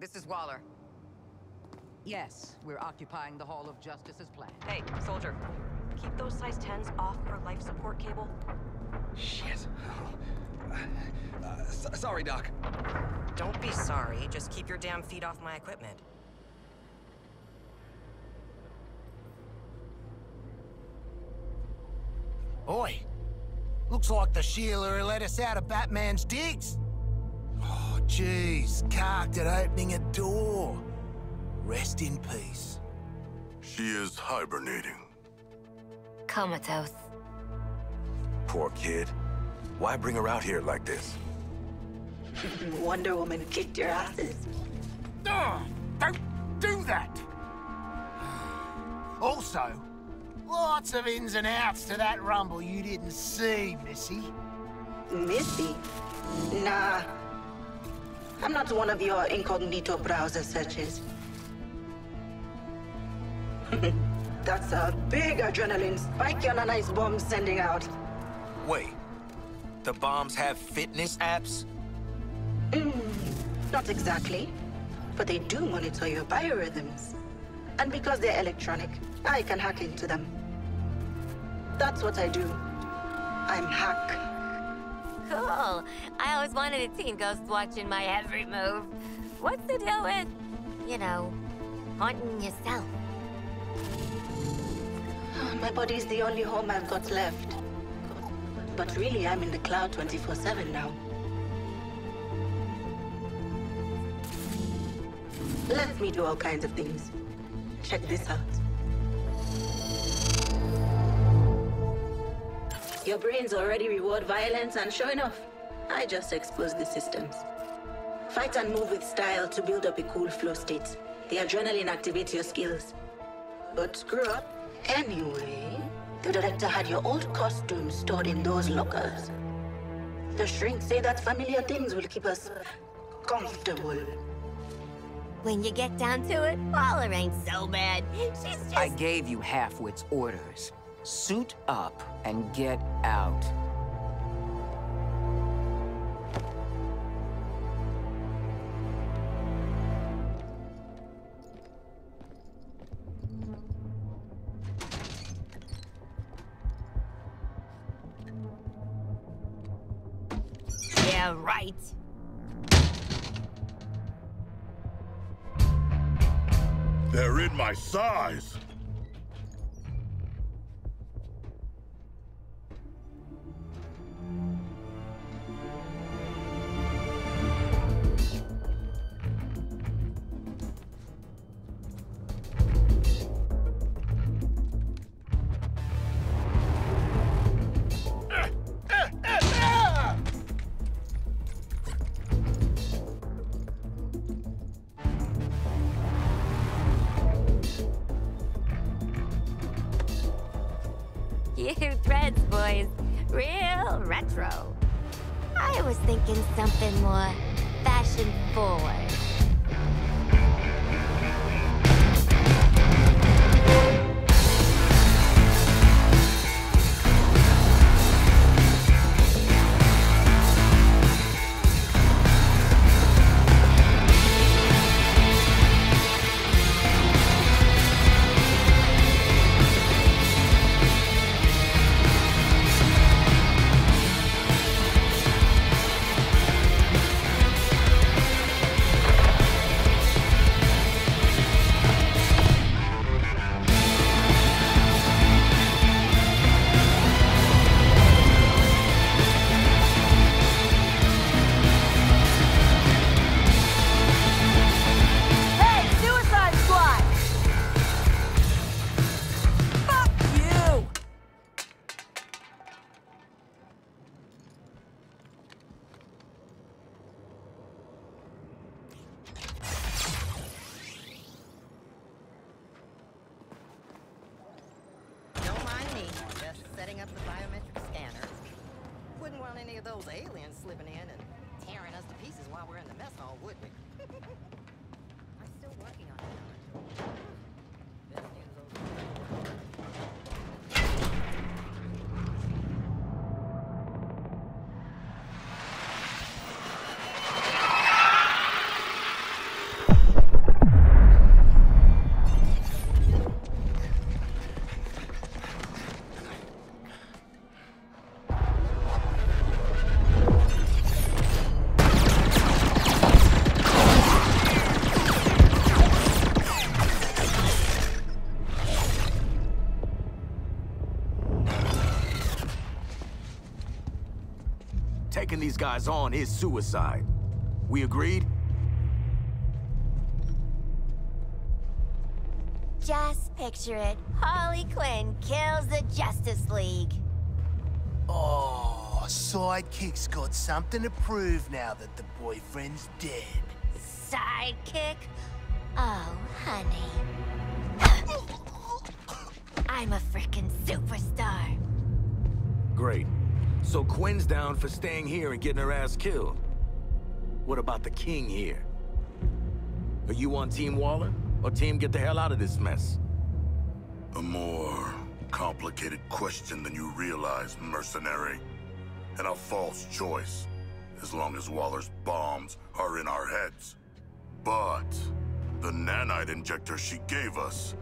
This is Waller. Yes, we're occupying the Hall of Justice as planned. Hey, soldier. Keep those size 10s off our life support cable. Shit. Uh, sorry, Doc. Don't be sorry. Just keep your damn feet off my equipment. Oi! Looks like the Sheila let us out of Batman's digs. Jeez. Carked at opening a door. Rest in peace. She is hibernating. Comatose. Poor kid. Why bring her out here like this? Wonder Woman kicked your asses. Oh, don't do that! Also, lots of ins and outs to that rumble you didn't see, Missy. Missy? Nah. I'm not one of your incognito browser searches. That's a big adrenaline spike on a nice bomb sending out. Wait, the bombs have fitness apps? Mm, not exactly. But they do monitor your biorhythms. And because they're electronic, I can hack into them. That's what I do. I'm hack. Cool. I always wanted a teen ghost watching my every move. What's the deal with, you know, haunting yourself? My body's the only home I've got left. But really, I'm in the cloud 24-7 now. Let me do all kinds of things. Check this out. Your brains already reward violence, and sure enough, I just exposed the systems. Fight and move with style to build up a cool flow state. The adrenaline activates your skills. But screw up. Anyway, the director had your old costumes stored in those lockers. The shrinks say that familiar things will keep us comfortable. When you get down to it, Waller ain't so bad. She's just... I gave you Halfwit's orders. Suit up and get out. Yeah, right. They're in my size! Guys on is suicide. We agreed? Just picture it. Harley Quinn kills the Justice League. Oh, Sidekick's got something to prove now that the boyfriend's dead. Sidekick? Oh, honey. I'm a freaking superstar. Great. So Quinn's down for staying here and getting her ass killed. What about the king here? Are you on Team Waller? Or Team get the hell out of this mess? A more complicated question than you realize, mercenary. And a false choice, as long as Waller's bombs are in our heads. But the nanite injector she gave us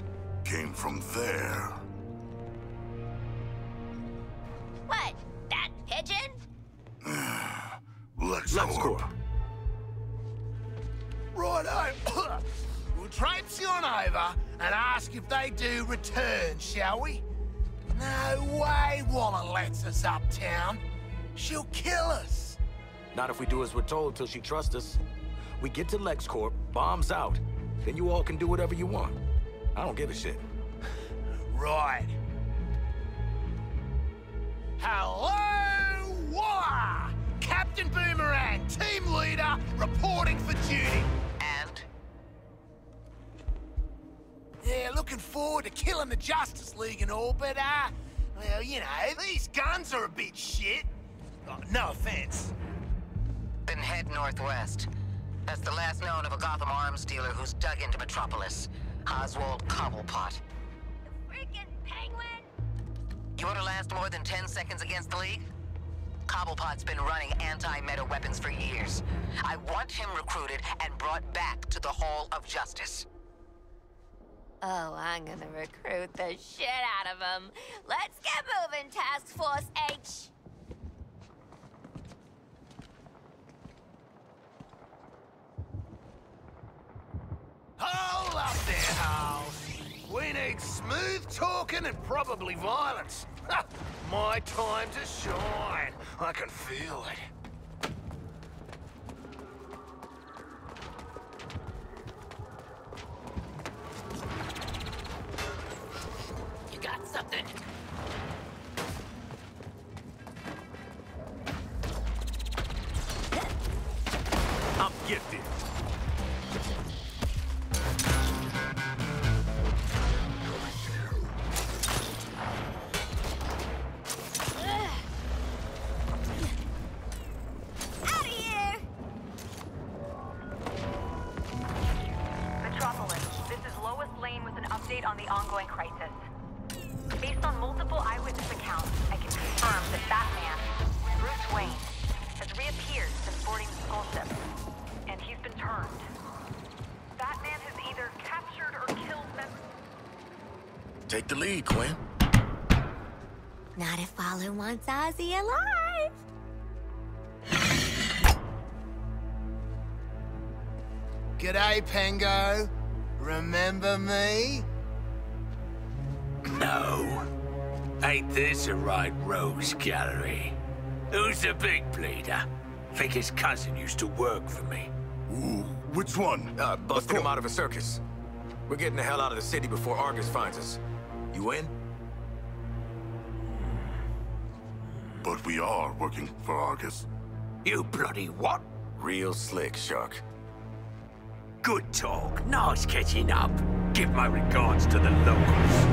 came from there. What? That pigeon? LexCorp. Righto. we'll traipse on over and ask if they do return, shall we? No way Waller lets us uptown. She'll kill us. Not if we do as we're told till she trusts us. We get to LexCorp, bombs out. Then you all can do whatever you want. I don't give a shit. Right. Hello, Waller! Captain Boomerang, team leader, reporting for duty. And? Yeah, looking forward to killing the Justice League and all, but, uh, well, you know, these guns are a bit shit. Oh, no offense. Then head northwest. That's the last known of a Gotham arms dealer who's dug into Metropolis. Oswald Cobblepot. Freaking penguin! You want to last more than 10 seconds against the League? Cobblepot's been running anti-meta weapons for years. I want him recruited and brought back to the Hall of Justice. Oh, I'm gonna recruit the shit out of him. Let's get moving, Task Force H. Hold up there, House. We need smooth talking and probably violence. My time to shine. I can feel it. You got something? Wants alive. G'day, Pango. Remember me? No. Ain't this a right rose gallery? Who's the big bleeder? Think his cousin used to work for me. Ooh, which one? Uh, busted him out of a circus. We're getting the hell out of the city before Argus finds us. You in? We are working for Argus. You bloody what? Real slick, Shark. Good talk. Nice catching up. Give my regards to the locals.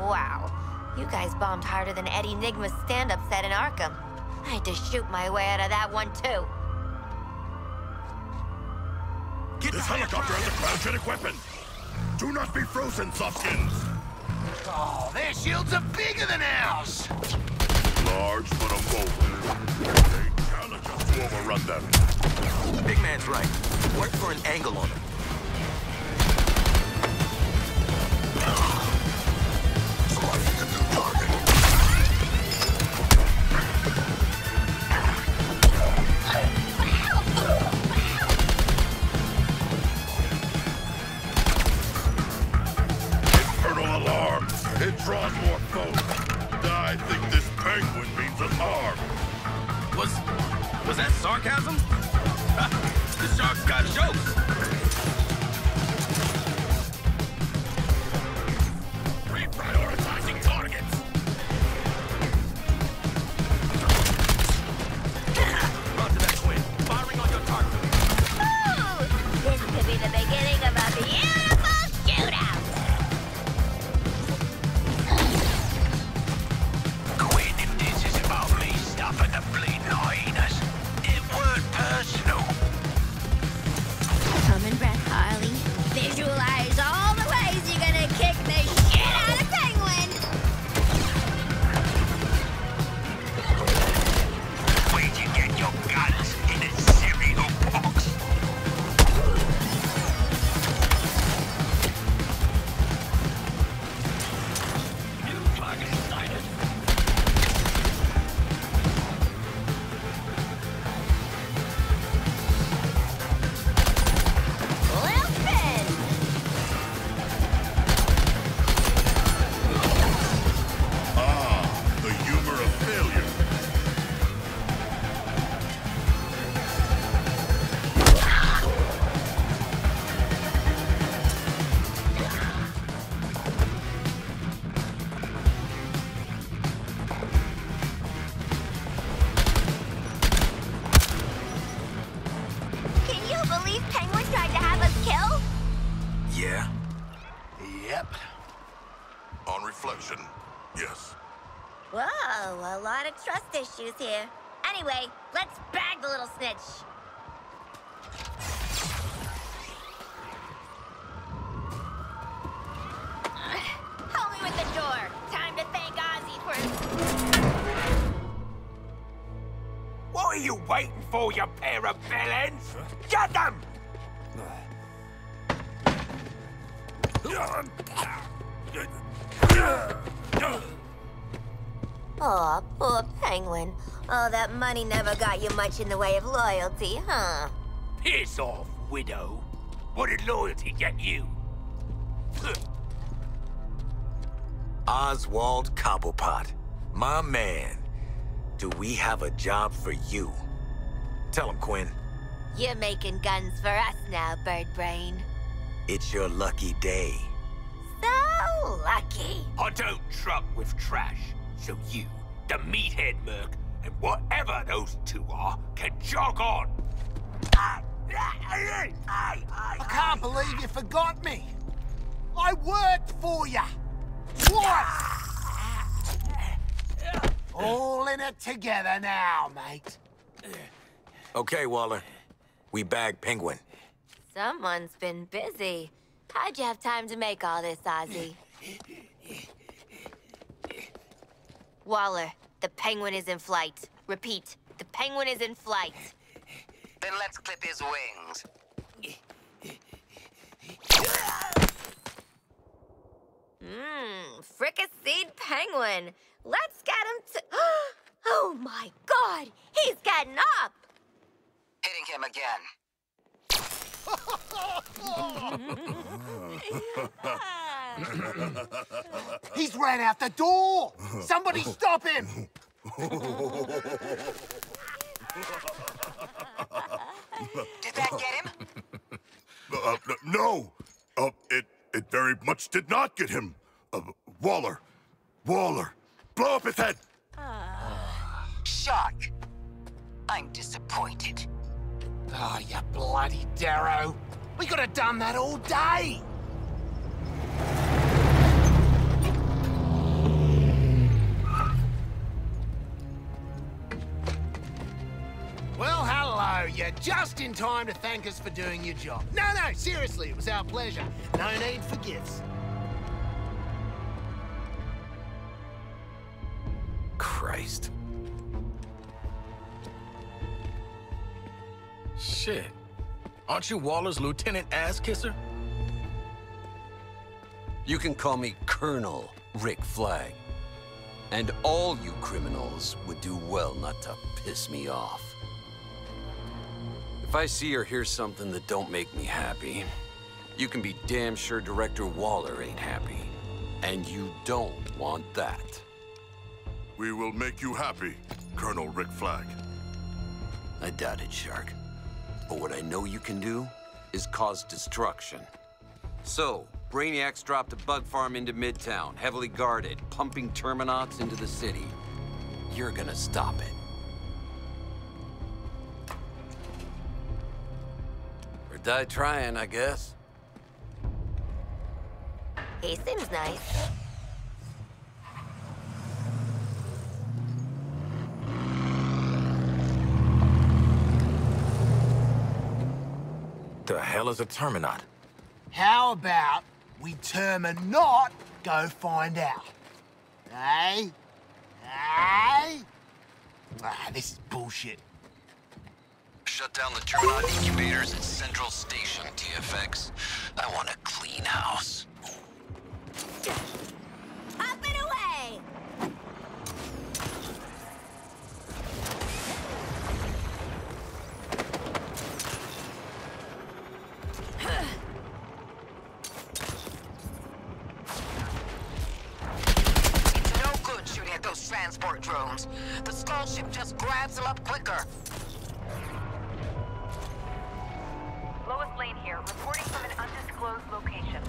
Wow. You guys bombed harder than Eddie Nygma's stand-up set in Arkham. I had to shoot my way out of that one, too. This helicopter has a cryogenic weapon. Do not be frozen, softskins. Oh, their shields are bigger than ours. Large but a mobile. They challenge us to overrun them. Big man's right. Work for an angle on them. Of trust issues here. Money never got you much in the way of loyalty, huh? Piss off, widow. What did loyalty get you? Oswald Cobblepot. My man. Do we have a job for you? Tell him, Quinn. You're making guns for us now, Birdbrain. It's your lucky day. So lucky. I don't truck with trash, so you, the meathead merc, and whatever those two are, can jog on. I can't believe you forgot me. I worked for you. Twice. All in it together now, mate. Okay, Waller. We bag Penguin. Someone's been busy. How'd you have time to make all this, Ozzy? Waller, the penguin is in flight. Repeat, the penguin is in flight. Then let's clip his wings. Mmm, fricasseed penguin. Let's get him to. Oh my god, he's getting up! Hitting him again. He's ran out the door. Somebody stop him. Did that get him? Uh, n- no! Uh, it, it very much did not get him. Uh, Waller. Waller. Blow up his head! Shark. I'm disappointed. Oh, you bloody Darrow. We could have done that all day. Well, hello. You're just in time to thank us for doing your job. No, no, seriously, it was our pleasure. No need for gifts. Christ. Shit. Aren't you Waller's lieutenant ass kisser? You can call me Colonel Rick Flag. And all you criminals would do well not to piss me off. If I see or hear something that don't make me happy, you can be damn sure Director Waller ain't happy. And you don't want that. We will make you happy, Colonel Rick Flag. I doubt it, Shark. But what I know you can do is cause destruction. So, Brainiac's dropped a bug farm into Midtown, heavily guarded, pumping Terminauts into the city. You're gonna stop it. Or die trying, I guess. He seems nice. The hell is a Terminaut? How about we Terminaut go find out? Hey? Hey? Ah, this is bullshit. Shut down the Terminaut incubators at Central Station, TFX. I want a clean house. Up and away! It's no good shooting at those transport drones. The skull ship just grabs them up quicker. Lois Lane here, reporting from an undisclosed location.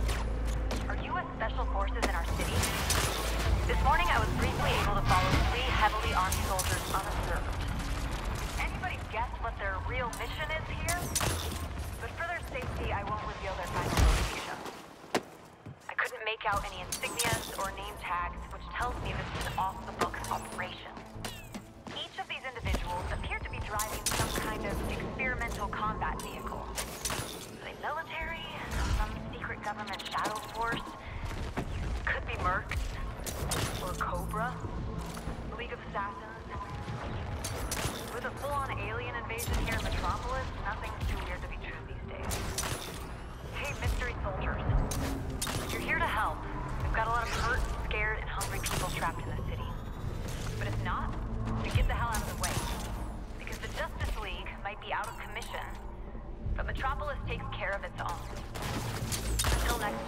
Are U.S. Special Forces in our city? This morning I was briefly able to follow three heavily armed soldiers unobserved. Anybody guess what their real mission is here? But for their safety, I won't reveal their final location. I couldn't make out any insignias or name tags, which tells me this is off-the-books government shadow force? Could be Mercs. Or Kobra. League of Assassins. With a full-on alien invasion here in Metropolis, nothing's too weird to be true these days. Hey, mystery soldiers. You're here to help. We've got a lot of hurt, scared, and hungry people trapped in the city. But if not, then get the hell out of the way. Because the Justice League might be out of commission, but Metropolis takes care of its own. Weapons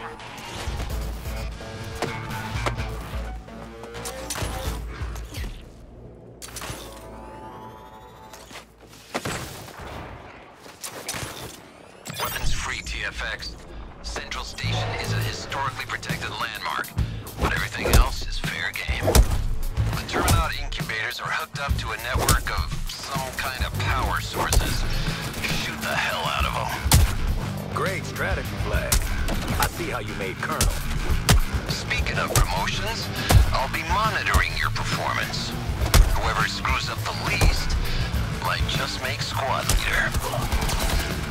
free, TFX. Central Station is a historically protected landmark, but everything else is fair game. The incubators are hooked up to a network how you made Colonel. Speaking of promotions, I'll be monitoring your performance. Whoever screws up the least might just make squad leader.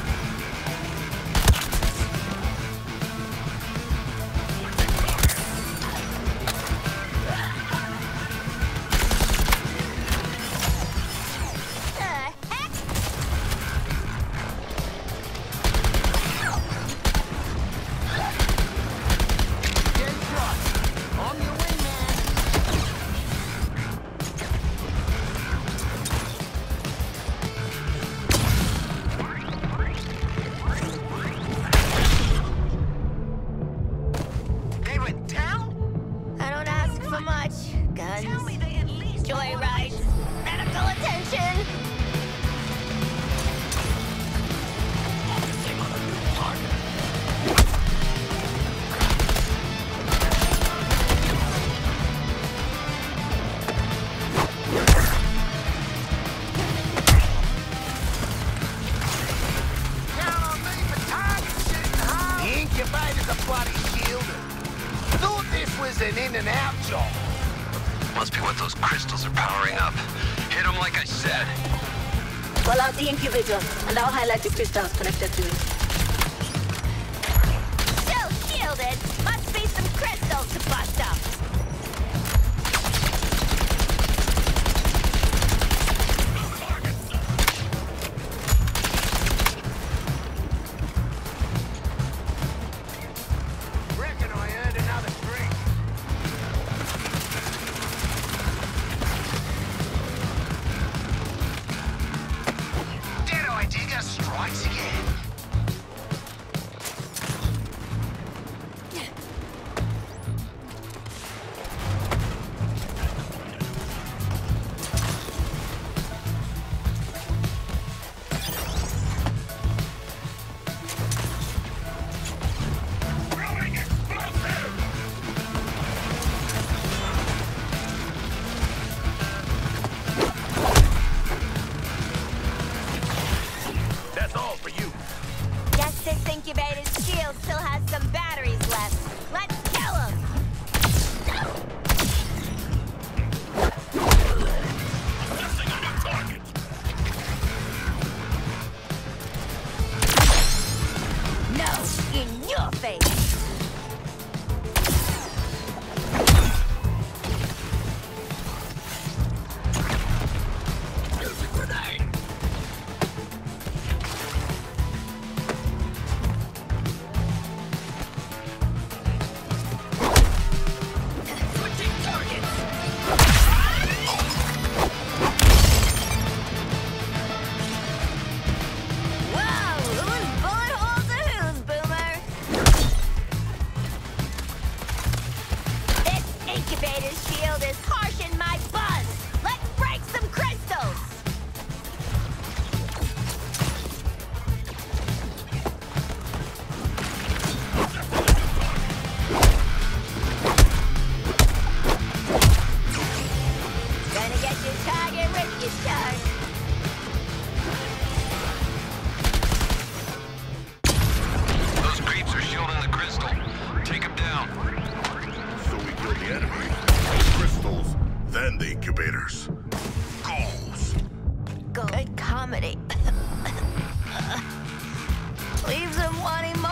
I'll highlight comedy. Leaves him wanting more.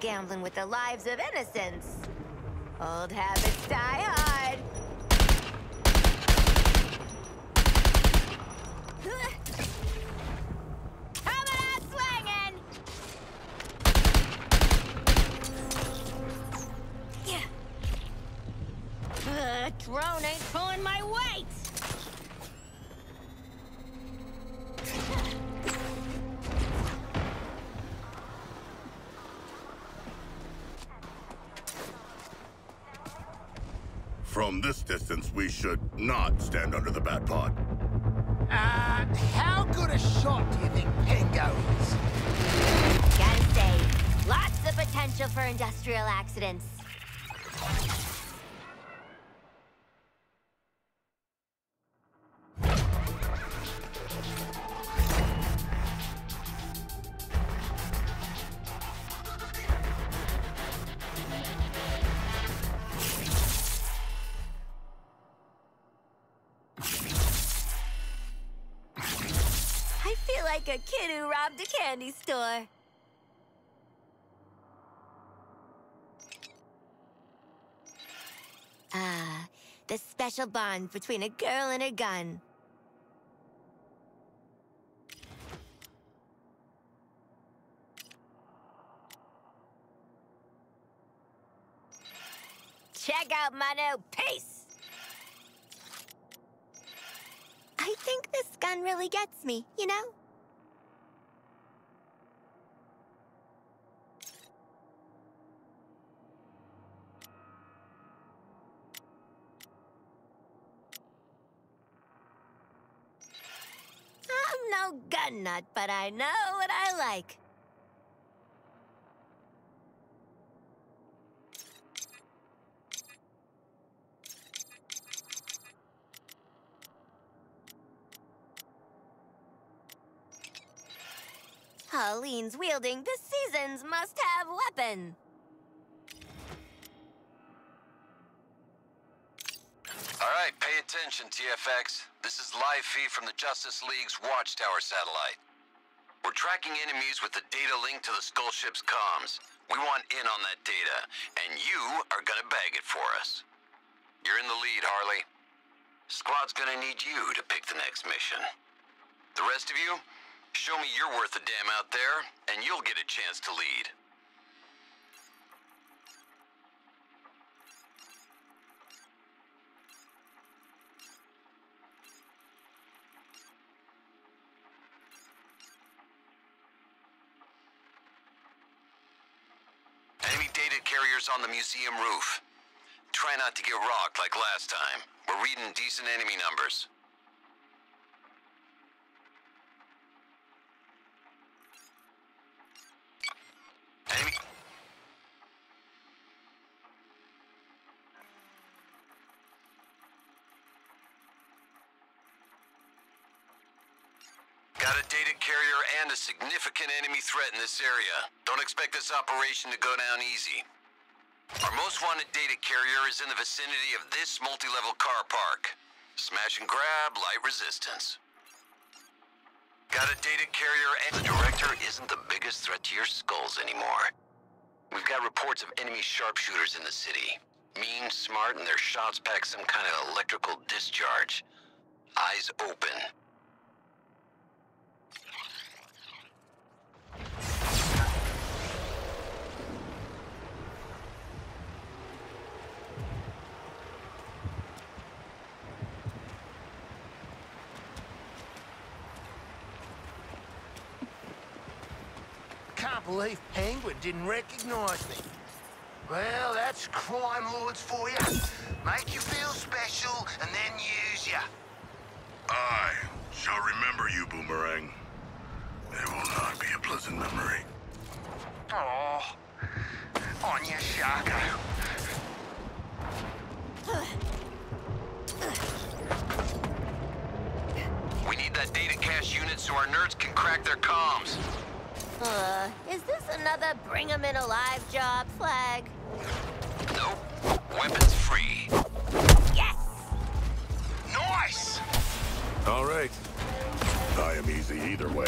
gambling with the lives of innocents. Old habits die hard. special bond between a girl and her gun. Check out my new piece! I think this gun really gets me, you know? But I know what I like. Helene's wielding the seasons must have weapon. Attention, TFX. This is live feed from the Justice League's Watchtower satellite. We're tracking enemies with the data linked to the Skull Ship's comms. We want in on that data, and you are gonna bag it for us. You're in the lead, Harley. Squad's gonna need you to pick the next mission. The rest of you, show me you're worth a damn out there, and you'll get a chance to lead. On the museum roof. Try not to get rocked like last time. We're reading decent enemy numbers. Enemy... Got a data carrier and a significant enemy threat in this area. Don't expect this operation to go down easy. Our most wanted data carrier is in the vicinity of this multi-level car park. Smash and grab, light resistance. Got a data carrier and the director isn't the biggest threat to your skulls anymore. We've got reports of enemy sharpshooters in the city. Mean, smart, and their shots pack some kind of electrical discharge. Eyes open. Can't believe Penguin didn't recognize me. Well, that's crime lords for you. Make you feel special and then use you. I shall remember you, Boomerang. It will not be a pleasant memory. Oh, on you, Sharko. We need that data cache unit so our nerds can crack their comms. Uh, is this another bring 'em in alive job flag? Nope. Weapons free. Yes! Nice! All right. I am easy either way.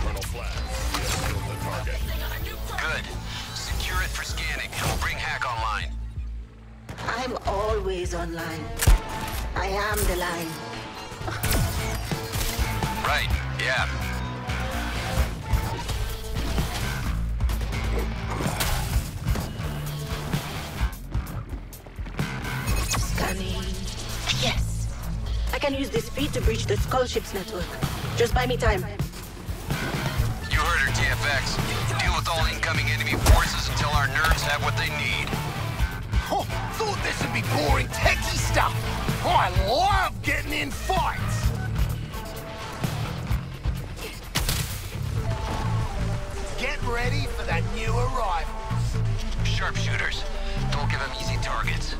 Colonel Flag, we have killed the target. Good. Secure it for scanning, we'll bring Hack online. I'm always online. I am the line. Right, yeah. Scanning. Yes! I can use this feed to breach the Skull Ship's network. Just buy me time. You heard her, TFX. Deal with all incoming enemy forces until our nerds have what they need. Oh, thought this would be boring techie stuff. Oh, I love getting in fights. Ready for the new arrivals. Sharpshooters. Don't give them easy targets.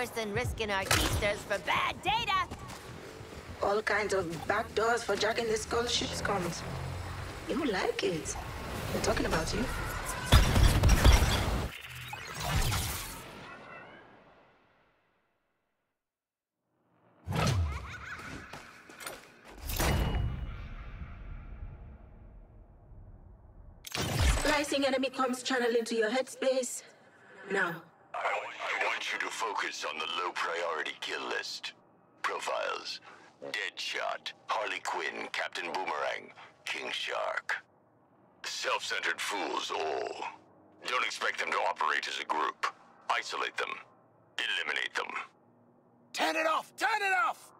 Worse than risking our keisters for bad data. All kinds of back doors for jacking the skull ship's comms. You like it. We're talking about you. Splicing enemy comms channel into your headspace. Now. Focus on the low priority kill list. Profiles. Deadshot, Harley Quinn, Captain Boomerang, King Shark. Self-centered fools all. Don't expect them to operate as a group. Isolate them. Eliminate them. Turn it off! Turn it off!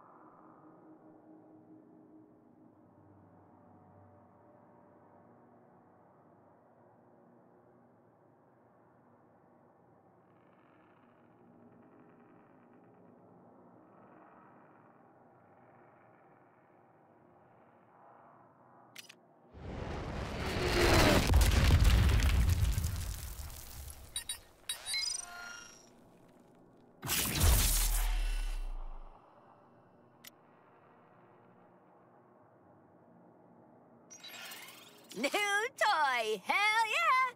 New toy! Hell yeah!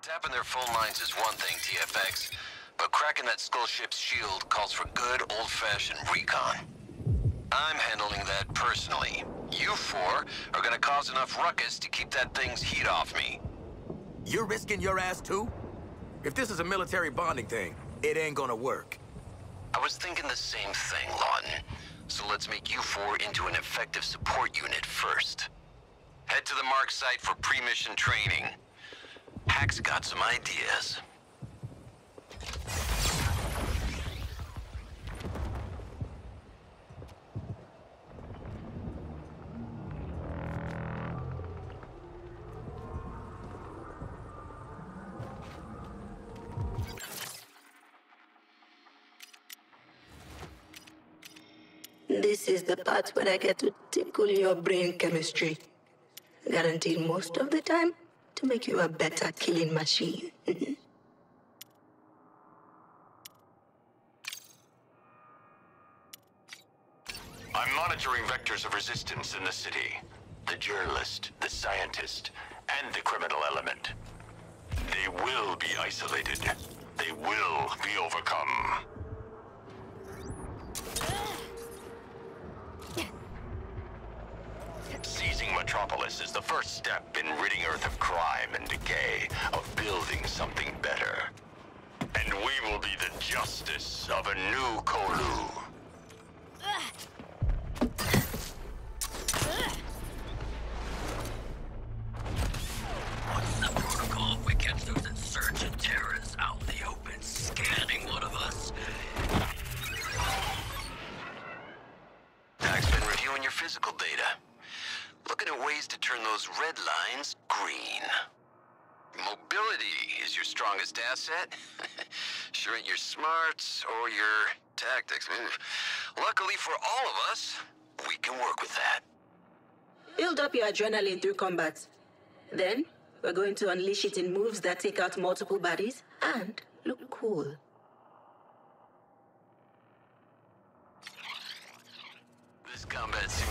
Tapping their phone lines is one thing, TFX, but cracking that skull ship's shield calls for good old-fashioned recon. I'm handling that personally. You four are gonna cause enough ruckus to keep that thing's heat off me. You're risking your ass too? If this is a military bonding thing, it ain't gonna work. I was thinking the same thing, Lawton. So let's make you four into an effective support unit first. Head to the mark site for pre-mission training. Hack's got some ideas. This is the part where I get to tickle your brain chemistry. Guaranteed most of the time to make you a better killing machine. I'm monitoring vectors of resistance in the city. The journalist, the scientist, and the criminal element. They will be isolated. They will be overcome. Metropolis is the first step in ridding Earth of crime and decay, of building something better. And we will be the justice of a new Colu. For all of us, we can work with that. Build up your adrenaline through combat. Then, we're going to unleash it in moves that take out multiple bodies and look cool. This combat simulation's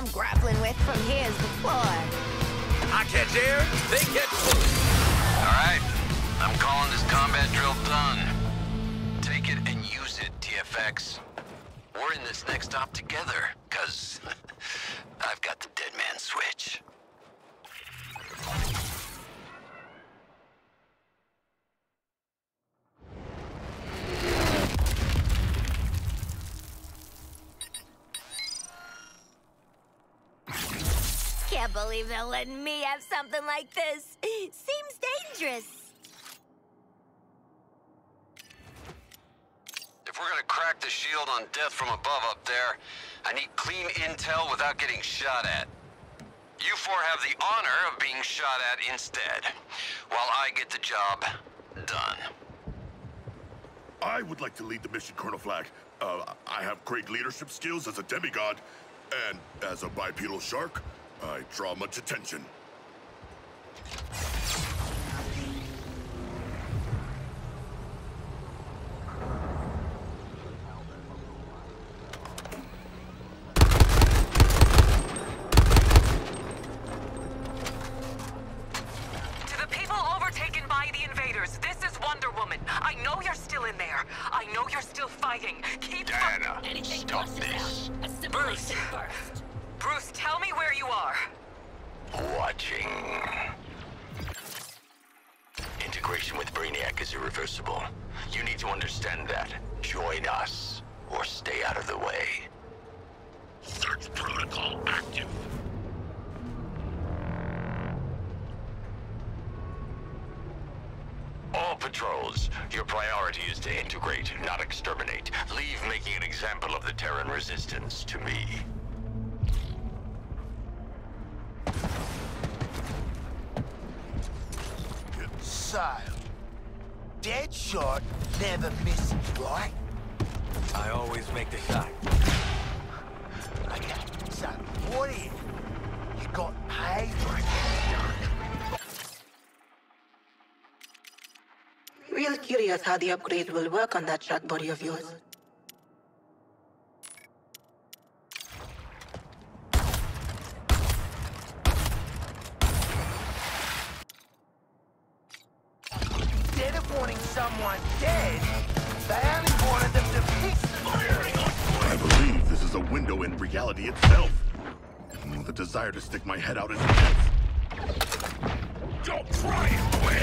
I'm grappling with from here is the floor. I catch air, they catch bullets. All right, I'm calling this combat drill done. Take it and use it, TFX. We're in this next op together, cause I've got the believe they're letting me have something like this. Seems dangerous. If we're gonna crack the shield on death from above up there, I need clean intel without getting shot at. You four have the honor of being shot at instead, while I get the job done. I would like to lead the mission, Colonel Flag. Uh, I have great leadership skills as a demigod, and as a bipedal shark, I draw much attention. To the people overtaken by the invaders, this is Wonder Woman. I know you're still in there. I know you're still fighting. Keep Diana, Anything stop this. Assimilation first. Bruce, tell me where you are. Watching. Integration with Brainiac is irreversible. You need to understand that. Join us, or stay out of the way. Search protocol active. All patrols, your priority is to integrate, not exterminate. Leave making an example of the Terran resistance to me. So, Deadshot never misses, right? I always make the shot. Okay, so, what if you got paid for it? Real curious how the upgrade will work on that shot body of yours. Is a window in reality itself. The desire to stick my head out is intense. Don't try and quit!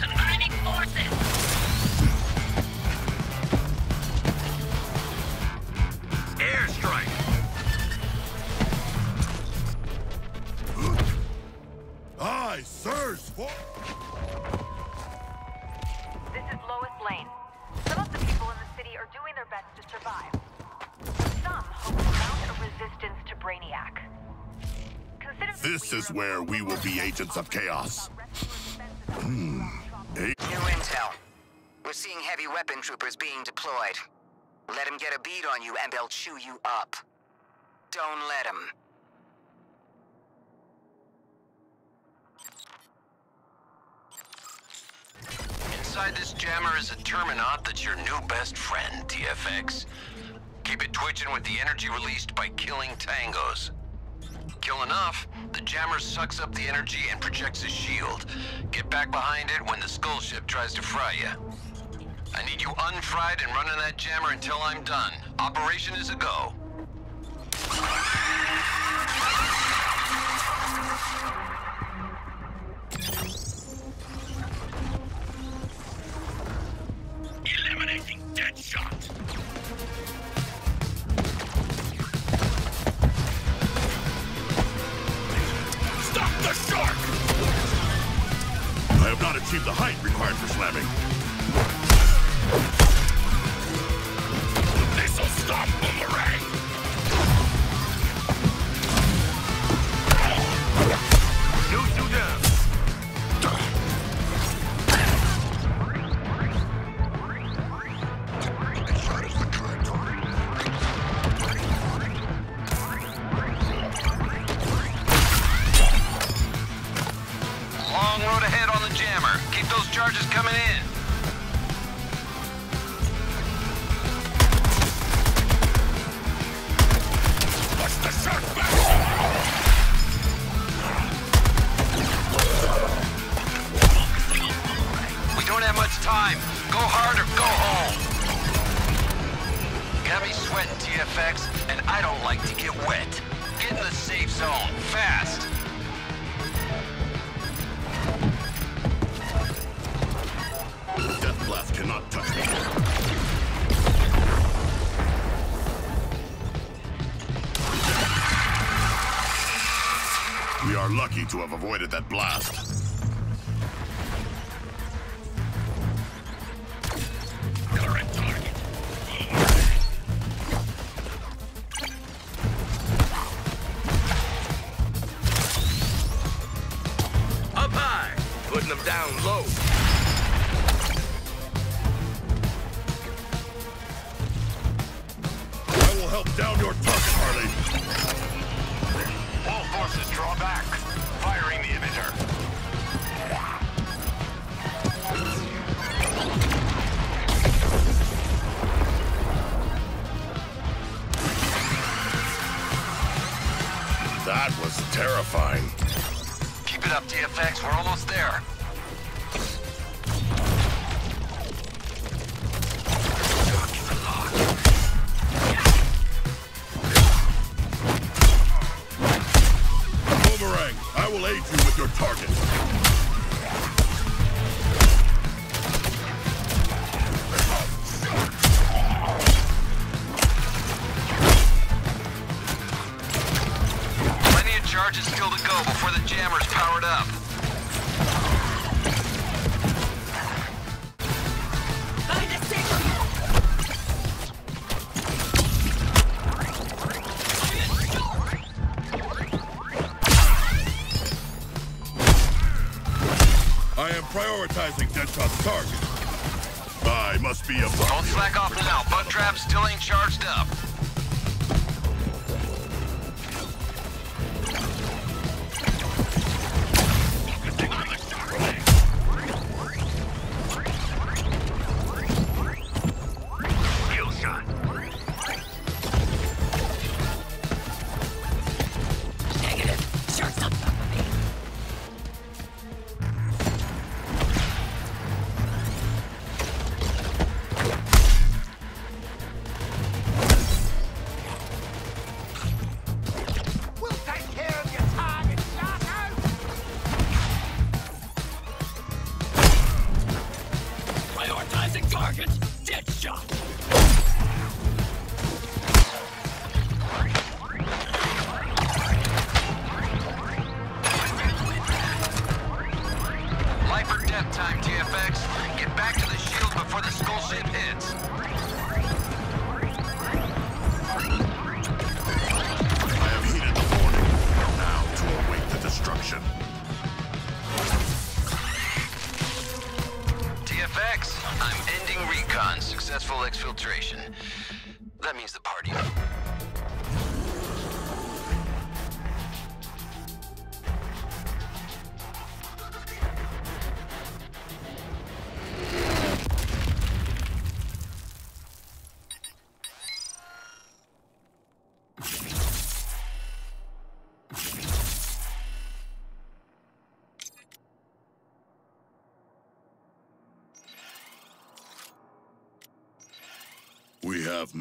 Combining forces! Airstrike! Aye, sirs, for... doing their best to survive. Some hope to mount a resistance to Brainiac. Consider This is where we will be agents of chaos. Hmm. New intel. We're seeing heavy weapon troopers being deployed. Let them get a beat on you and they'll chew you up. Don't let them. Inside this jammer is a Terminaut that's your new best friend, TFX. Keep it twitching with the energy released by killing tangos. Kill enough, the jammer sucks up the energy and projects a shield. Get back behind it when the skull ship tries to fry you. I need you unfried and running that jammer until I'm done. Operation is a go. Have avoided that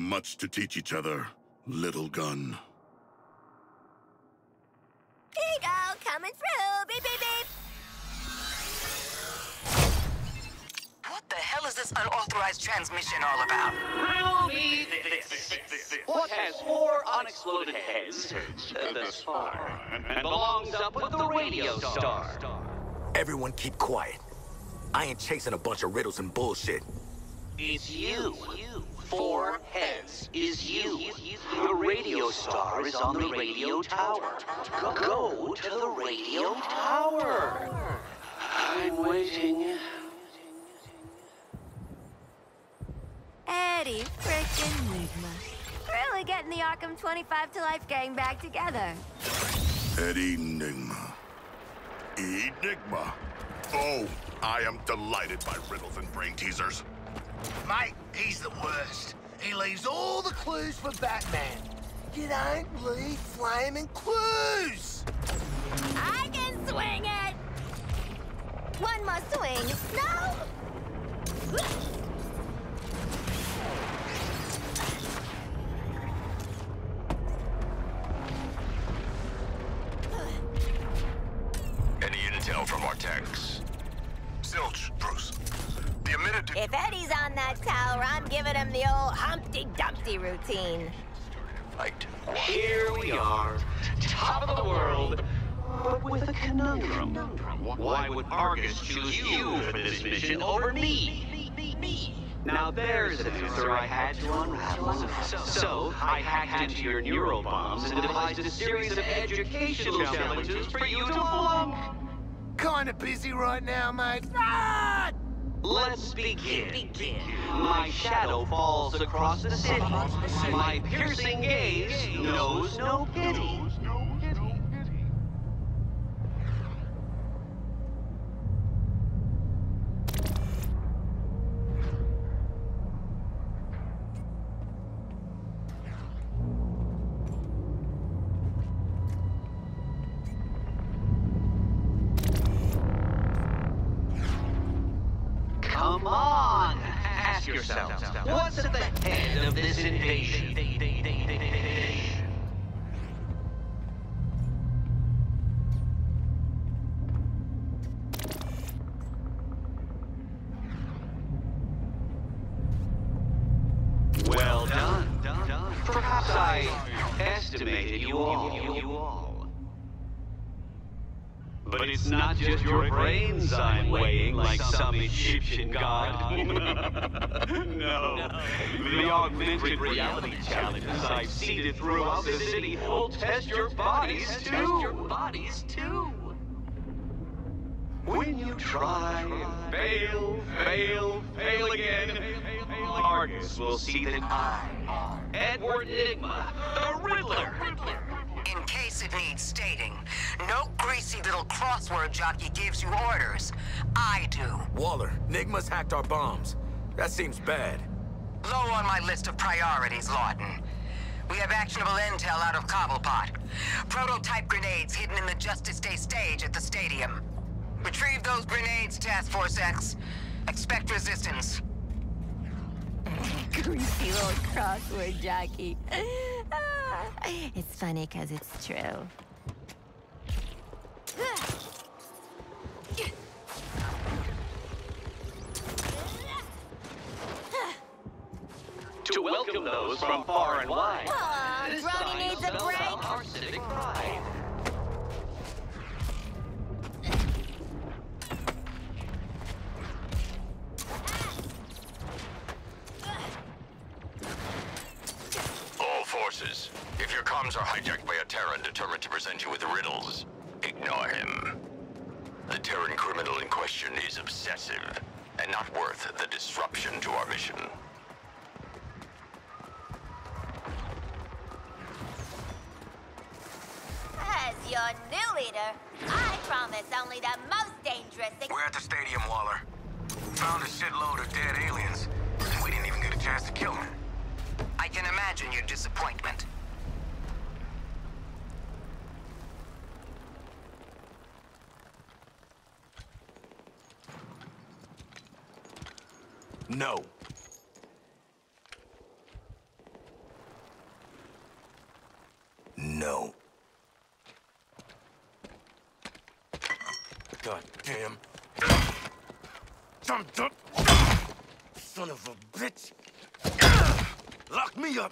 much to teach each other, little gun. Eagle coming through. Beep, beep, beep. What the hell is this unauthorized transmission all about? Riddle me this. What has four unexploded heads thus far and belongs up with the radio star? Everyone keep quiet. I ain't chasing a bunch of riddles and bullshit. It's you. Four heads is you. The radio star is on the radio tower. Go to the radio tower. I'm waiting. Eddie frickin' Nygma. Really getting the Arkham 25 to Life gang back together. Eddie Enigma. Enigma. Oh, I am delighted by riddles and brain teasers. Mate, he's the worst. He leaves all the clues for Batman. You don't leave flaming clues! I can swing it! One more swing. No! Any intel from our techs? Zilch, Bruce. The emitted If Eddie's on that tower, I'm giving him the old Humpty Dumpty routine. fight. Here we are, top of the world, but with a conundrum. Why would Argus choose you for this mission over me? Now there's an answer I had to unravel. So I hacked into your neural bombs and devised a series of educational challenges for you to flunk. Kinda busy right now, mate. Ah! Let's begin. My shadow falls across the city. My piercing gaze knows no pity. Egyptian god. no. The augmented reality challenges I've seeded throughout the city will test your bodies too. your bodies too. When you try and fail, fail, fail again, Argus will see that I, Edward Nygma, the Riddler, In case it needs stating, no greasy little crossword jockey gives you orders. I do. Waller, Nygma's hacked our bombs. That seems bad. Low on my list of priorities, Lawton. We have actionable intel out of Cobblepot. Prototype grenades hidden in the Justice Day stage at the stadium. Retrieve those grenades, Task Force X. Expect resistance. Greasy little crossword jockey. Ah, it's funny because it's true. to welcome those from far and wide. Aw, Brody needs a break. Our civic pride. All forces, if your comms are hijacked by a Terran determined to present you with riddles, ignore him. The Terran criminal in question is obsessive, and not worth the disruption to our mission. As your new leader, I promise only the most dangerous thing. We're at the stadium, Waller. Found a shitload of dead aliens, and we didn't even get a chance to kill them. I can imagine your disappointment. No. No. God damn. Son of a bitch. Lock me up.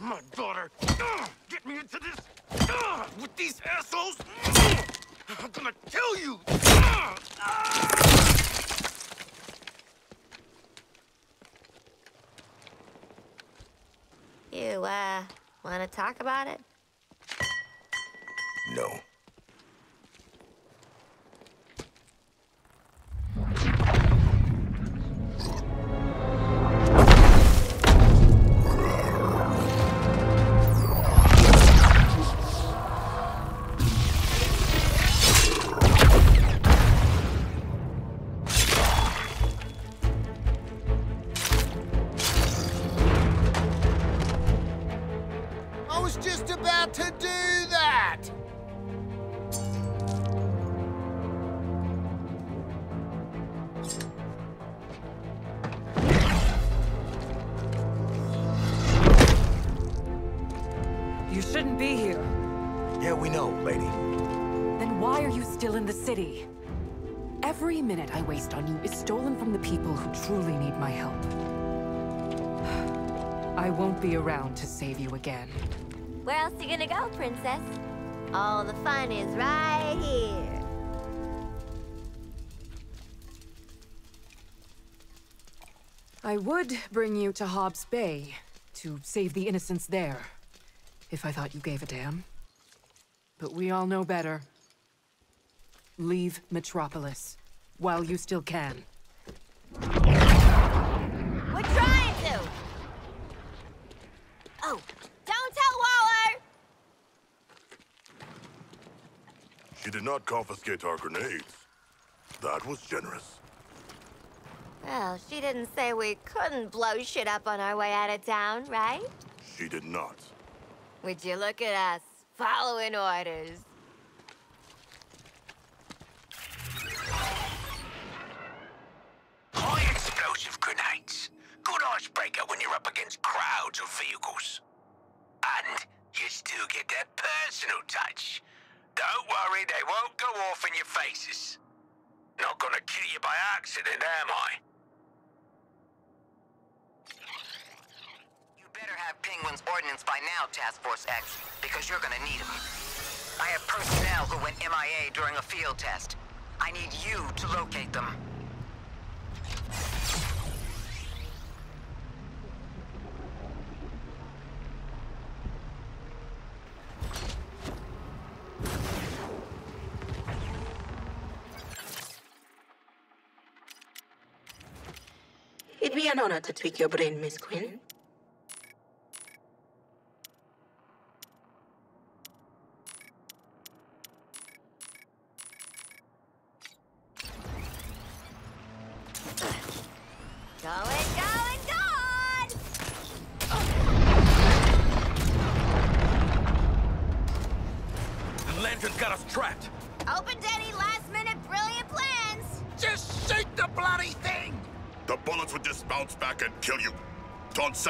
My daughter. Get me into this. With these assholes. I'm gonna kill you. You, uh, want to talk about it? No. On you is stolen from the people who truly need my help. I won't be around to save you again. Where else are you gonna go, princess? All the fun is right here. I would bring you to Hobbs Bay to save the innocents there, if I thought you gave a damn. But we all know better. Leave Metropolis while you still can. We're trying to! Oh, don't tell Waller! She did not confiscate our grenades. That was generous. Well, she didn't say we couldn't blow shit up on our way out of town, right? She did not. Would you look at us, following orders? High explosive grenades. Good icebreaker when you're up against crowds of vehicles. And you still get that personal touch. Don't worry, they won't go off in your faces. Not gonna kill you by accident, am I? You better have Penguin's ordnance by now, Task Force X, because you're gonna need them. I have personnel who went MIA during a field test. I need you to locate them. An honor to tweak your brain, Miss Quinn.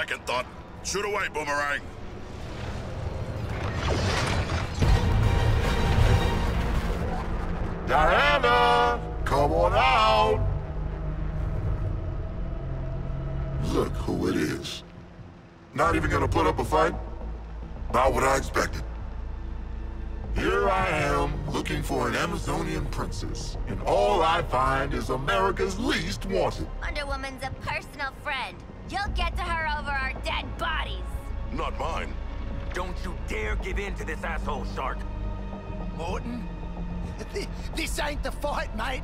Second thought, shoot away, Boomerang. Diana, come on out. Look who it is. Not even gonna put up a fight? Not what I expected. Here I am, looking for an Amazonian princess, and all I find is America's least wanted. Wonder Woman's a personal friend. You'll get to her over our dead bodies. Not mine. Don't you dare give in to this asshole, Shark. Morton? This ain't the fight, mate.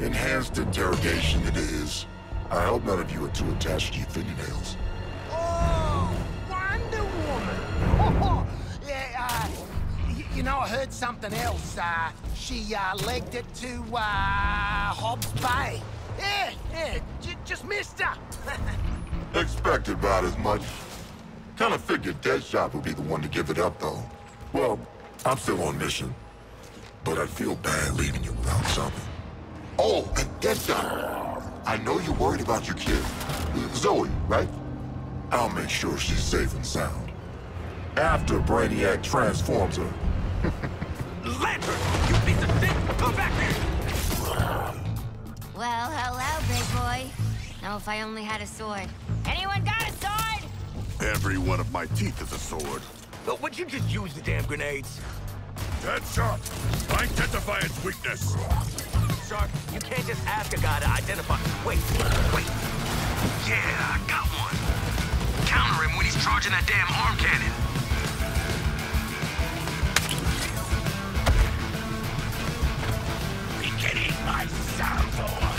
Enhanced interrogation it is. I hope none of you are too attached to your fingernails. Oh, Wonder Woman. yeah, uh, you know, I heard something else. Uh, she uh, legged it to uh, Hobbs Bay. Yeah, yeah, j- just missed her. Expected about as much. Kinda figured Deadshot would be the one to give it up, though. Well, I'm still on mission. But I'd feel bad leaving you without something. Oh, and Deadshot! I know you're worried about your kid. Zoe, right? I'll make sure she's safe and sound. After Brainiac transforms her. Lantern! You piece of shit! Come back here! Well, hello, big boy. Now if I only had a sword. Anyone got a sword? Every one of my teeth is a sword. But would you just use the damn grenades? Deadshot! Identify its weakness! Shark, you can't just ask a guy to identify. Wait, wait. Yeah, I got one. Counter him when he's charging that damn arm cannon. Beginning my salvo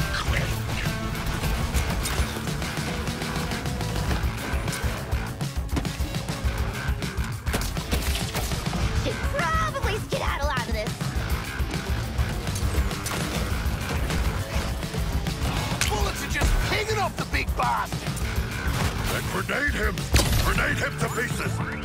bastard. Then grenade him! Grenade him to pieces!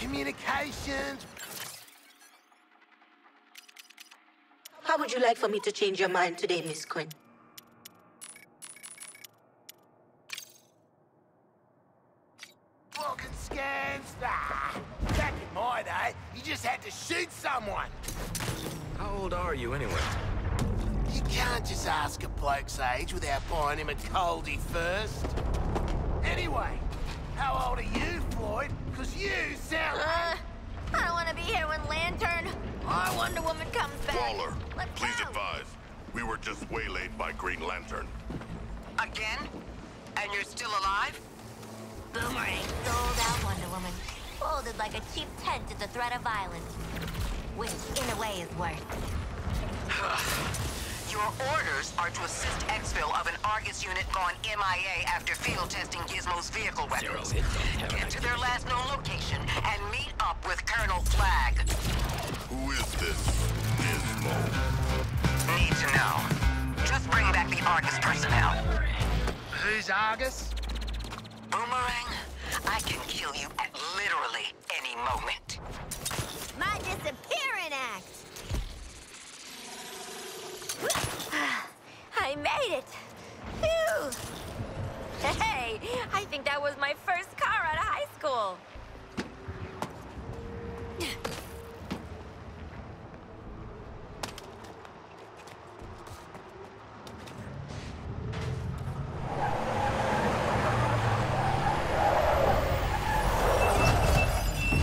Communications. How would you like for me to change your mind today, Miss Quinn? Fucking scans. Ah, back in my day, you just had to shoot someone. How old are you anyway? You can't just ask a bloke's age without buying him a coldie first. Were just waylaid by Green Lantern. Again? And you're still alive? Boomerang sold out Wonder Woman. Folded like a cheap tent at the threat of violence. Which, in a way, is worse. Your orders are to assist exfil of an Argus unit gone MIA after field testing Gizmo's vehicle weapons. Get to their last known location and meet up with Colonel Flag. Who is this Gizmo? Need to know. Just bring back the Argus personnel. Who's Argus? Boomerang, I can kill you at literally any moment. My disappearing act! I made it! Phew! Hey, I think that was my first car out of high school.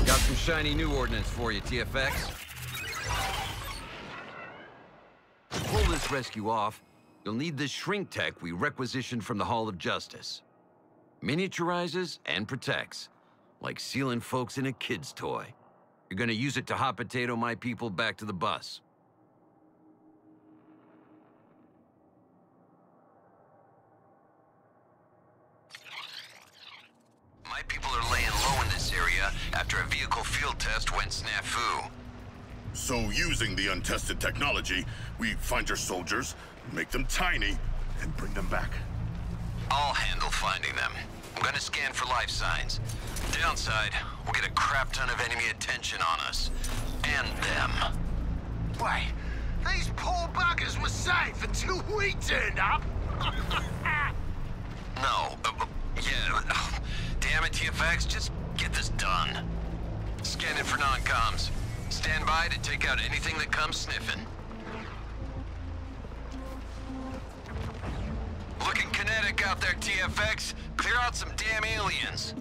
Got some shiny new ordnance for you, TFX. To pull this rescue off, you'll need this shrink tech we requisitioned from the Hall of Justice. Miniaturizes and protects, like sealing folks in a kid's toy. You're gonna use it to hot potato my people back to the bus. My people are laying low in this area after a vehicle field test went snafu. So using the untested technology, we find your soldiers, make them tiny, and bring them back. I'll handle finding them. I'm gonna scan for life signs. Downside, we'll get a crap ton of enemy attention on us. And them. Wait, these poor buggers were safe until we turned up. No, uh, yeah, damn it, TFX, just get this done. Scanning for non-coms. Stand by to take out anything that comes sniffing. Looking kinetic out there, TFX. Clear out some damn aliens.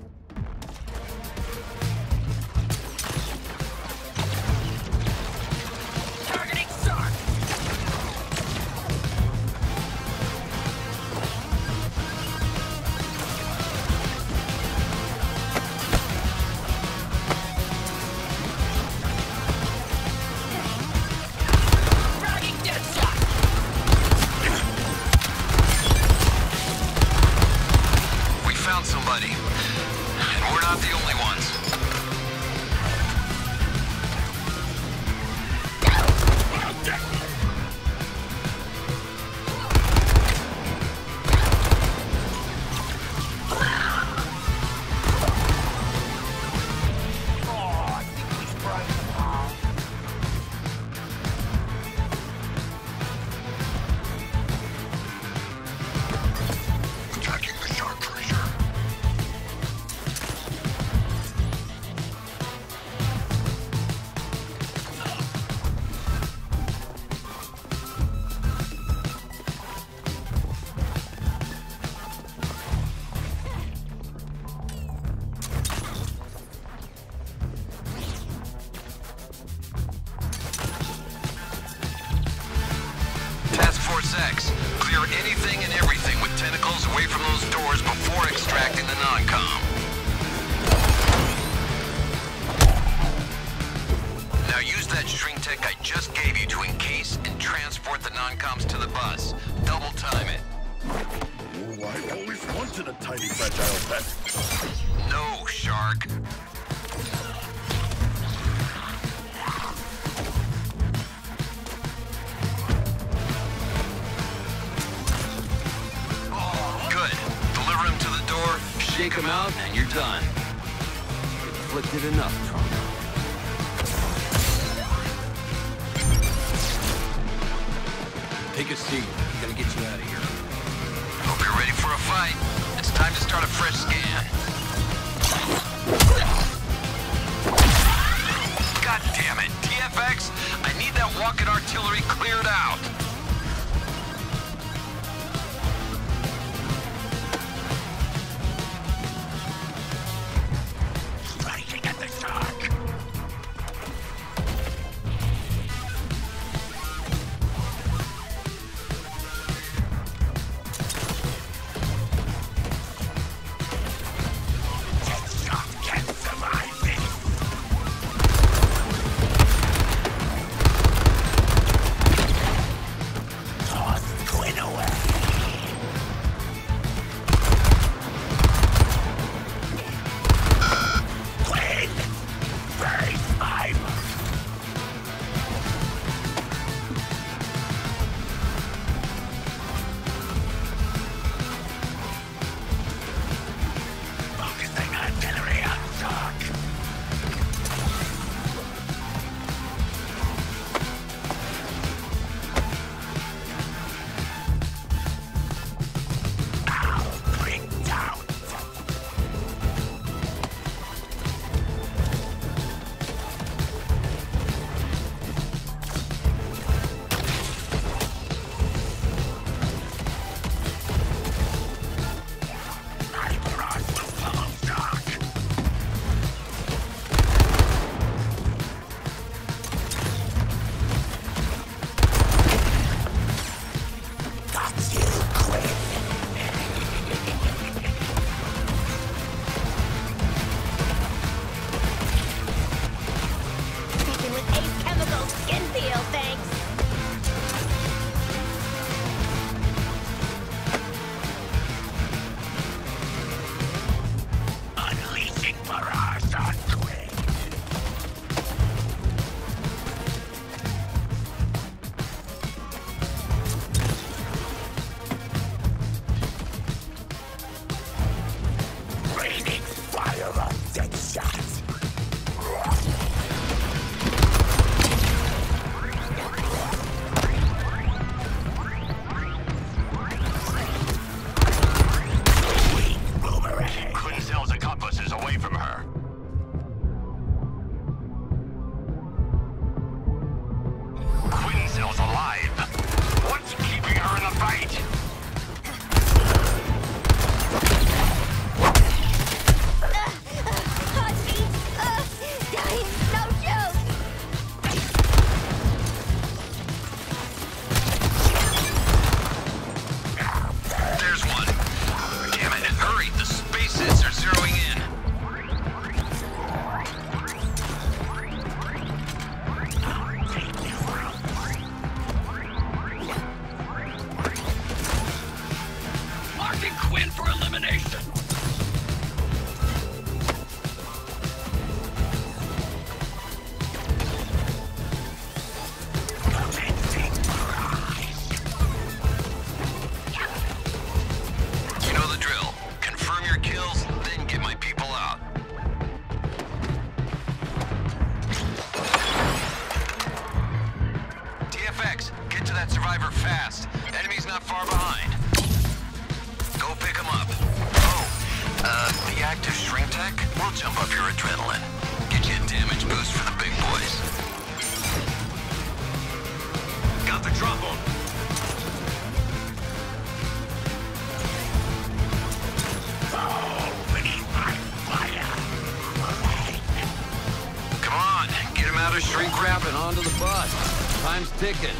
Another shrink wrap and onto the bus. Time's ticking.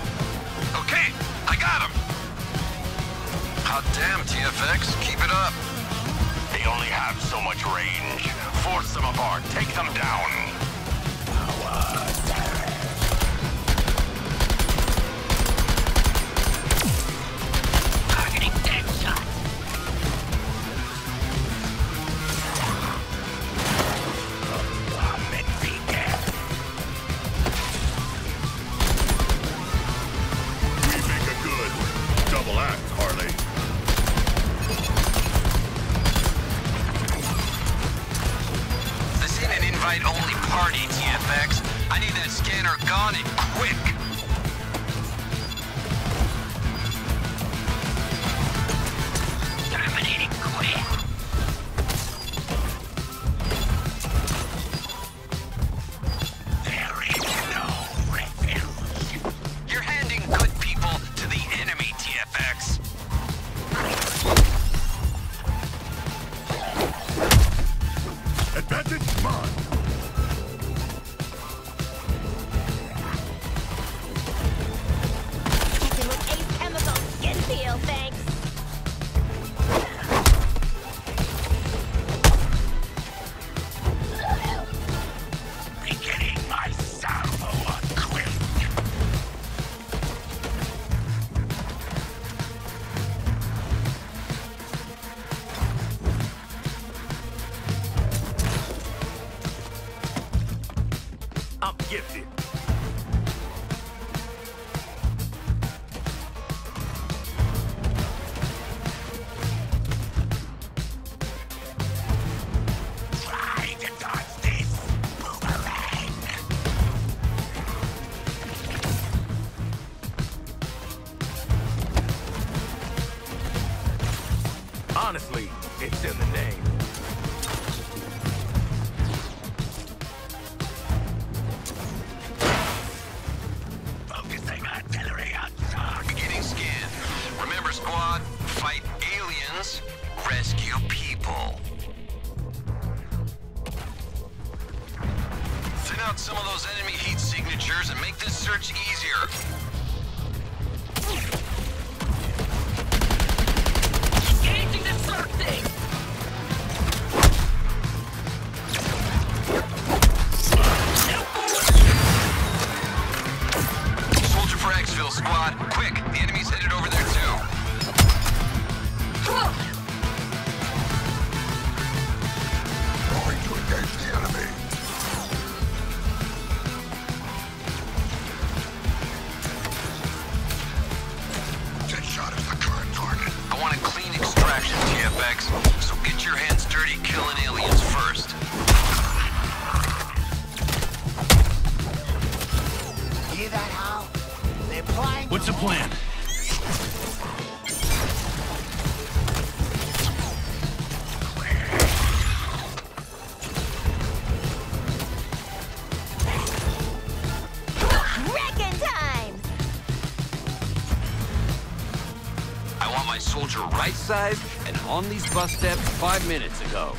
Okay, I got him. Hot damn, TFX. Keep it up. They only have so much range. Force them apart. Take them down. Power uh, exercise and on these bus steps five minutes ago.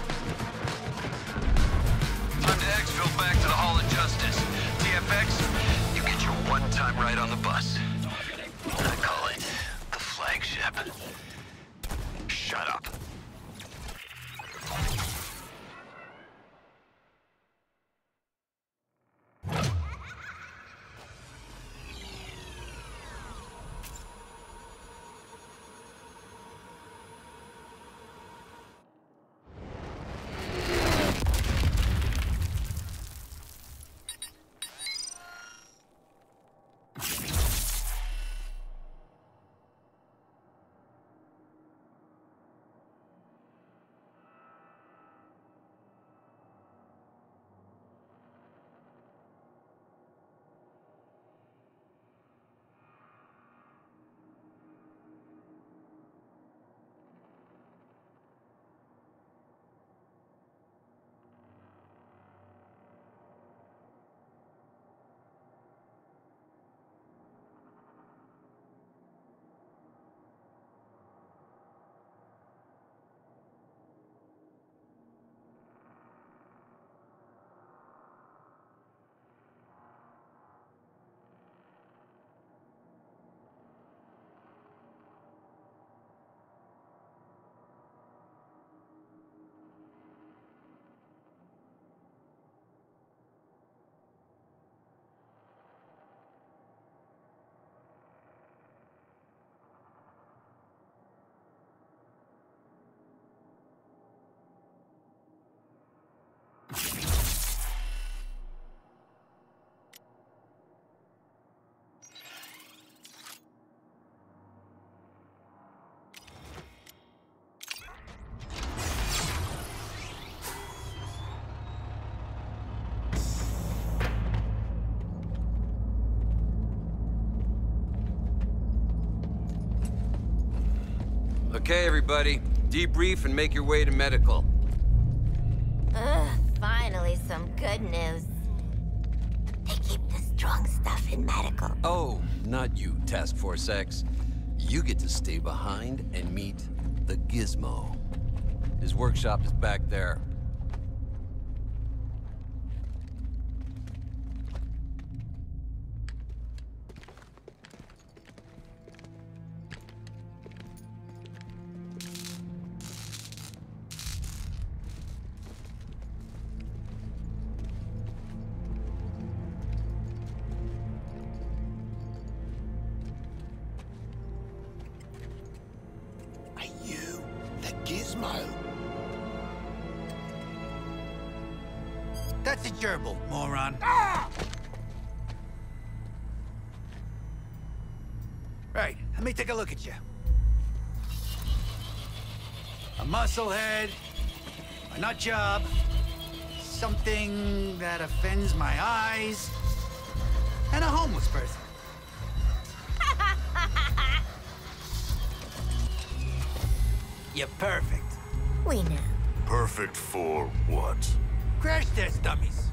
Time to exfil back to the Hall of Justice. TFX, you get your one-time ride on the bus. I call it the flagship. Shut up. Okay, everybody. Debrief and make your way to medical. Ugh, finally some good news. They keep the strong stuff in medical. Oh, not you, Task Force X. You get to stay behind and meet the Gizmo. His workshop is back there. A nut job, something that offends my eyes, and a homeless person. You're perfect. We know. Perfect for what? Crash test dummies.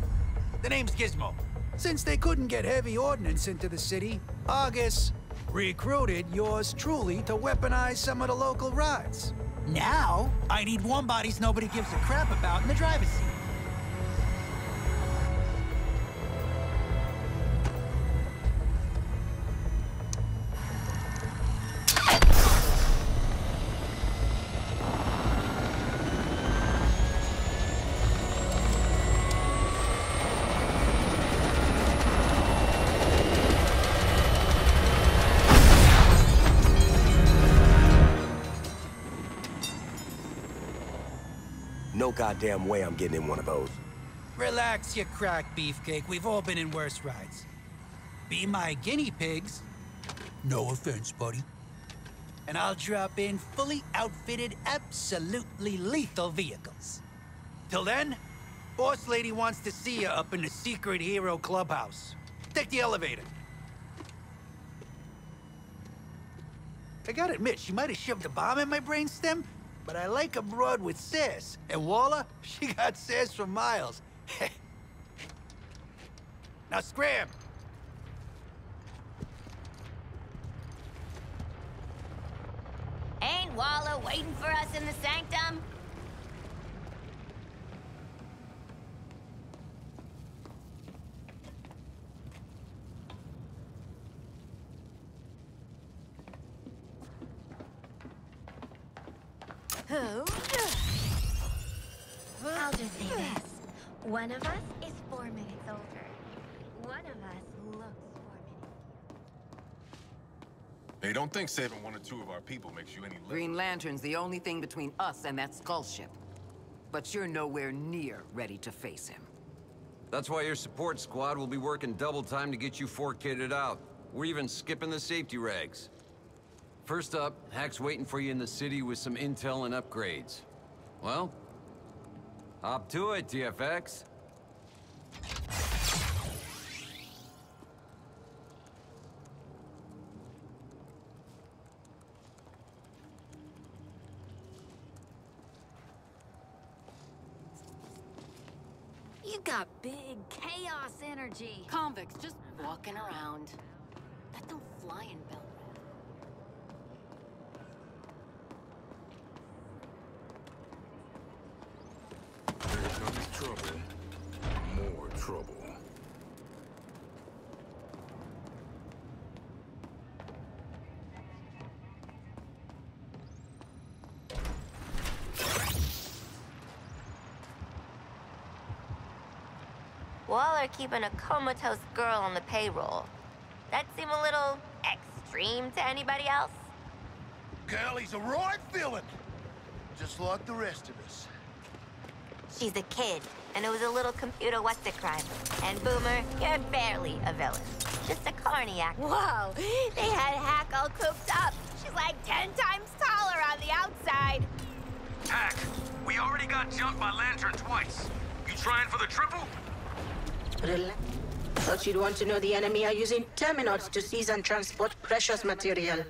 The name's Gizmo. Since they couldn't get heavy ordnance into the city, Argus recruited yours truly to weaponize some of the local rides. Now, I need warm bodies nobody gives a crap about in the driver's seat. Goddamn way I'm getting in one of those. Relax, you crack beefcake. We've all been in worse rides. Be my guinea pigs. No offense, buddy. And I'll drop in fully outfitted, absolutely lethal vehicles. Till then, Boss Lady wants to see you up in the Secret Hero Clubhouse. Take the elevator. I gotta admit, she might have shoved a bomb in my brainstem, but I like a broad with sass. And Waller, she got sass for miles. now scram! Ain't Waller waiting for us in the sanctum? I'll just say this. One of us is four minutes older. One of us looks four Hey, don't think saving one or two of our people makes you any less. Green Lantern's the only thing between us and that skull ship. But you're nowhere near ready to face him. That's why your support squad will be working double time to get you four kitted out. We're even skipping the safety rags. First up, Hack's waiting for you in the city with some intel and upgrades. Well, hop to it, TFX. You got big chaos energy. Convicts just walking around. That don't fly in Bell. Here comes trouble. More trouble. Waller keeping a comatose girl on the payroll. That seem a little extreme to anybody else? Girl, Girlie's a right villain. Just like the rest of us. She's a kid, and it was a little computer what's it crime. And Boomer, you're barely a villain. Just a carniac. Whoa, they had Hack all cooped up. She's like ten times taller on the outside. Hack, we already got jumped by Lantern twice. You trying for the triple? Relax. Thought you'd want to know the enemy are using Terminauts to seize and transport precious material. Well,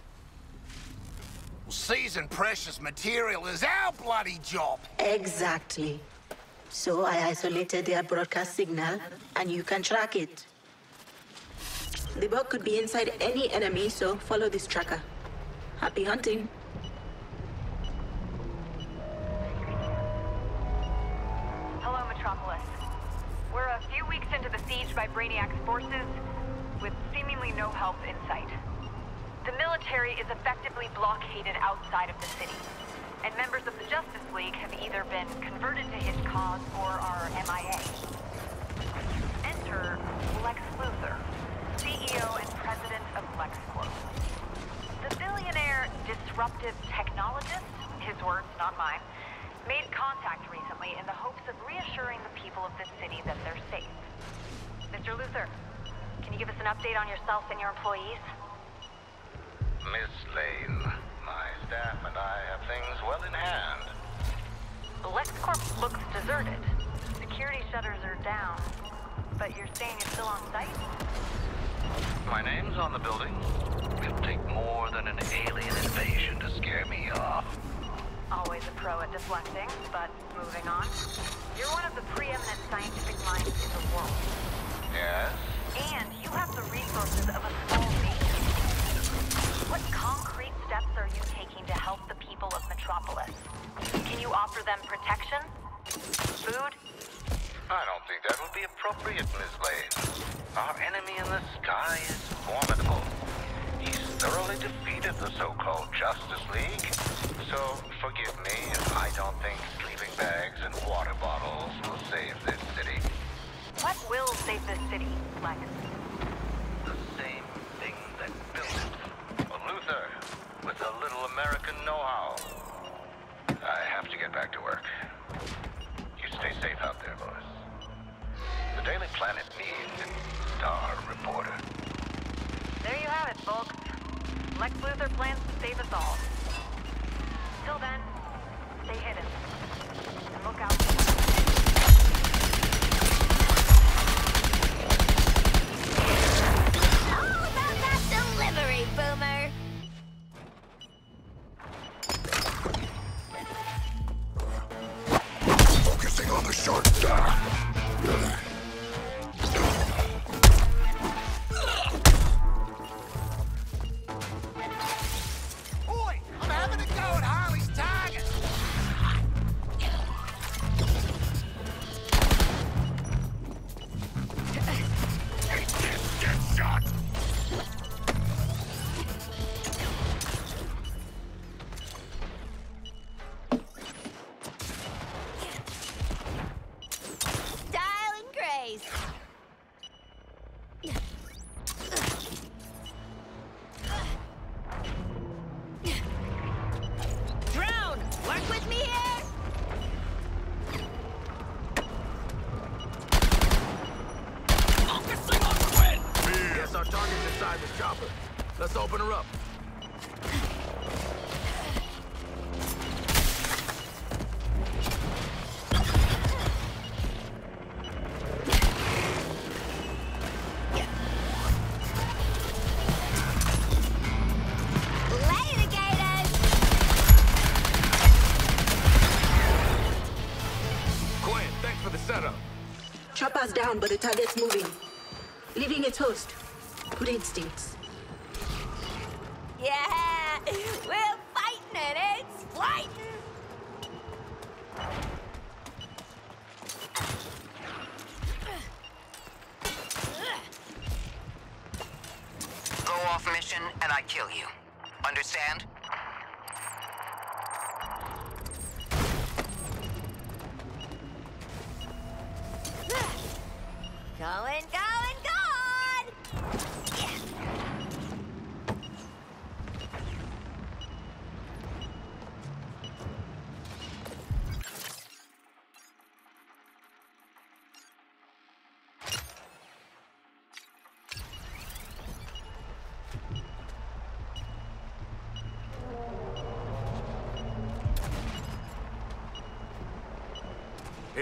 Seizing precious material is our bloody job. Exactly. So I isolated their broadcast signal, and you can track it. The bug could be inside any enemy, so follow this tracker. Happy hunting. Hello, Metropolis. We're a few weeks into the siege by Brainiac's forces, with seemingly no help in sight. The military is effectively blockaded outside of the city, and members of the Justice League have either been converted to his cause or are MIA. Enter Lex Luthor, CEO and president of LexCorp. The billionaire disruptive technologist, his words, not mine, made contact recently in the hopes of reassuring the people of this city that they're safe. Mr. Luthor, can you give us an update on yourself and your employees? Miss Lane, my staff and I have things well in hand. LexCorp looks deserted. Security shutters are down, but you're saying it's still on site? My name's on the building. It'll take more than an alien invasion to scare me off. Always a pro at deflecting, but moving on. You're one of the preeminent scientific minds in the world. Yes? And you have the resources of a small nation. Steps are you taking to help the people of Metropolis? Can you offer them protection? Food? I don't think that would be appropriate, Miss Lane. Our enemy in the sky is formidable. He's thoroughly defeated the so-called Justice League. So, forgive me if I don't think sleeping bags and water bottles will save this city. What will save this city, Lex? The same thing that built it. A Luthor, with a little American know-how. I have to get back to work. You stay safe out there, Lois. The Daily Planet needs its star reporter. There you have it, folks. Lex Luthor plans to save us all. Till then, stay hidden. And look out. All about that delivery, Boomer. Focusing on down, but the target's moving. Leaving its host. Good instincts. Yeah, we're fighting it. It's fighting. Go off mission and I kill you. Understand?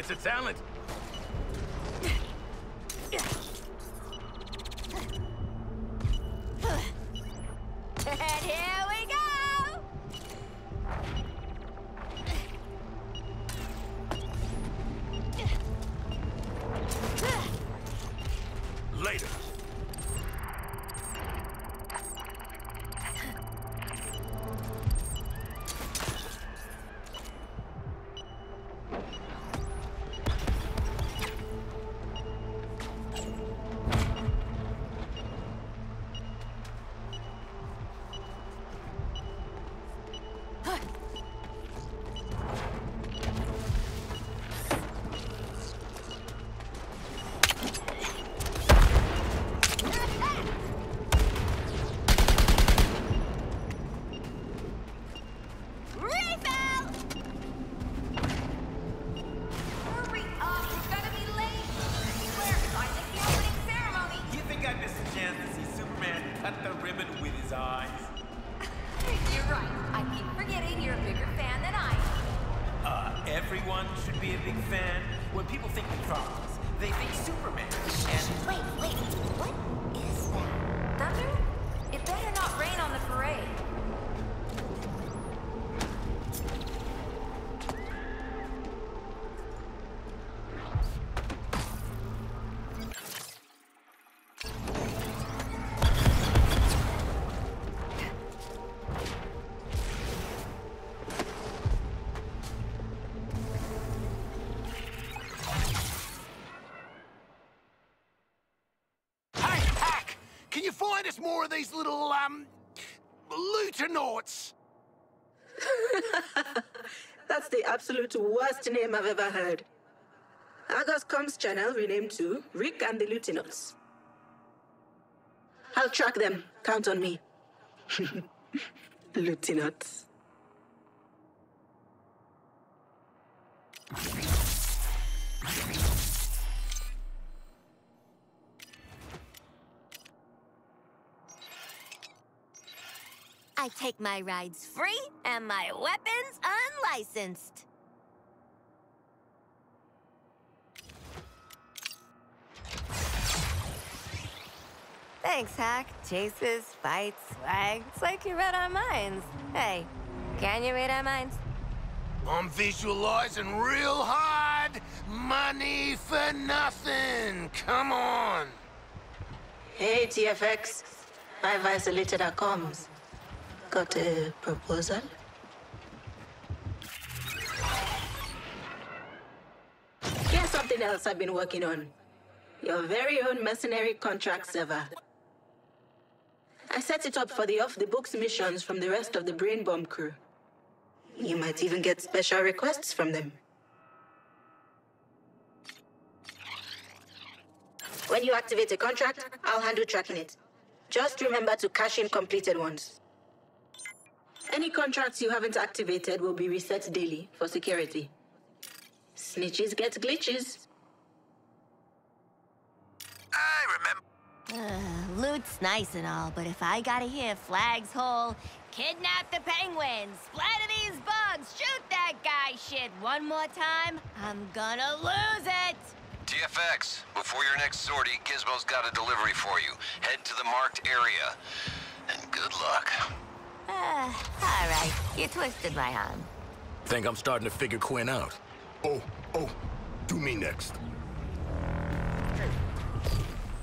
It's a talent. These little, um, Lutonauts? That's the absolute worst name I've ever heard. Argus Comms channel renamed to Rick and the Lutinouts. I'll track them. Count on me. Lutinouts. My rides free and my weapons unlicensed. Thanks, Hack. Chases, fights, swag. It's like you read our minds. Hey, can you read our minds? I'm visualizing real hard. Money for nothing. Come on. Hey, TFX. I've isolated our comms. Got a proposal? Here's something else I've been working on. Your very own mercenary contract server. I set it up for the off-the-books missions from the rest of the Brain Bomb crew. You might even get special requests from them. When you activate a contract, I'll handle tracking it. Just remember to cash in completed ones. Any contracts you haven't activated will be reset daily for security. Snitches get glitches. I remember. Uh, loot's nice and all, but if I gotta hear Flag's whole kidnap the penguins, splatter these bugs, shoot that guy shit one more time, I'm gonna lose it! TFX, before your next sortie, Gizmo's got a delivery for you. Head to the marked area. And good luck. Uh, alright, you twisted my arm. Think I'm starting to figure Quinn out. Oh, oh, do me next.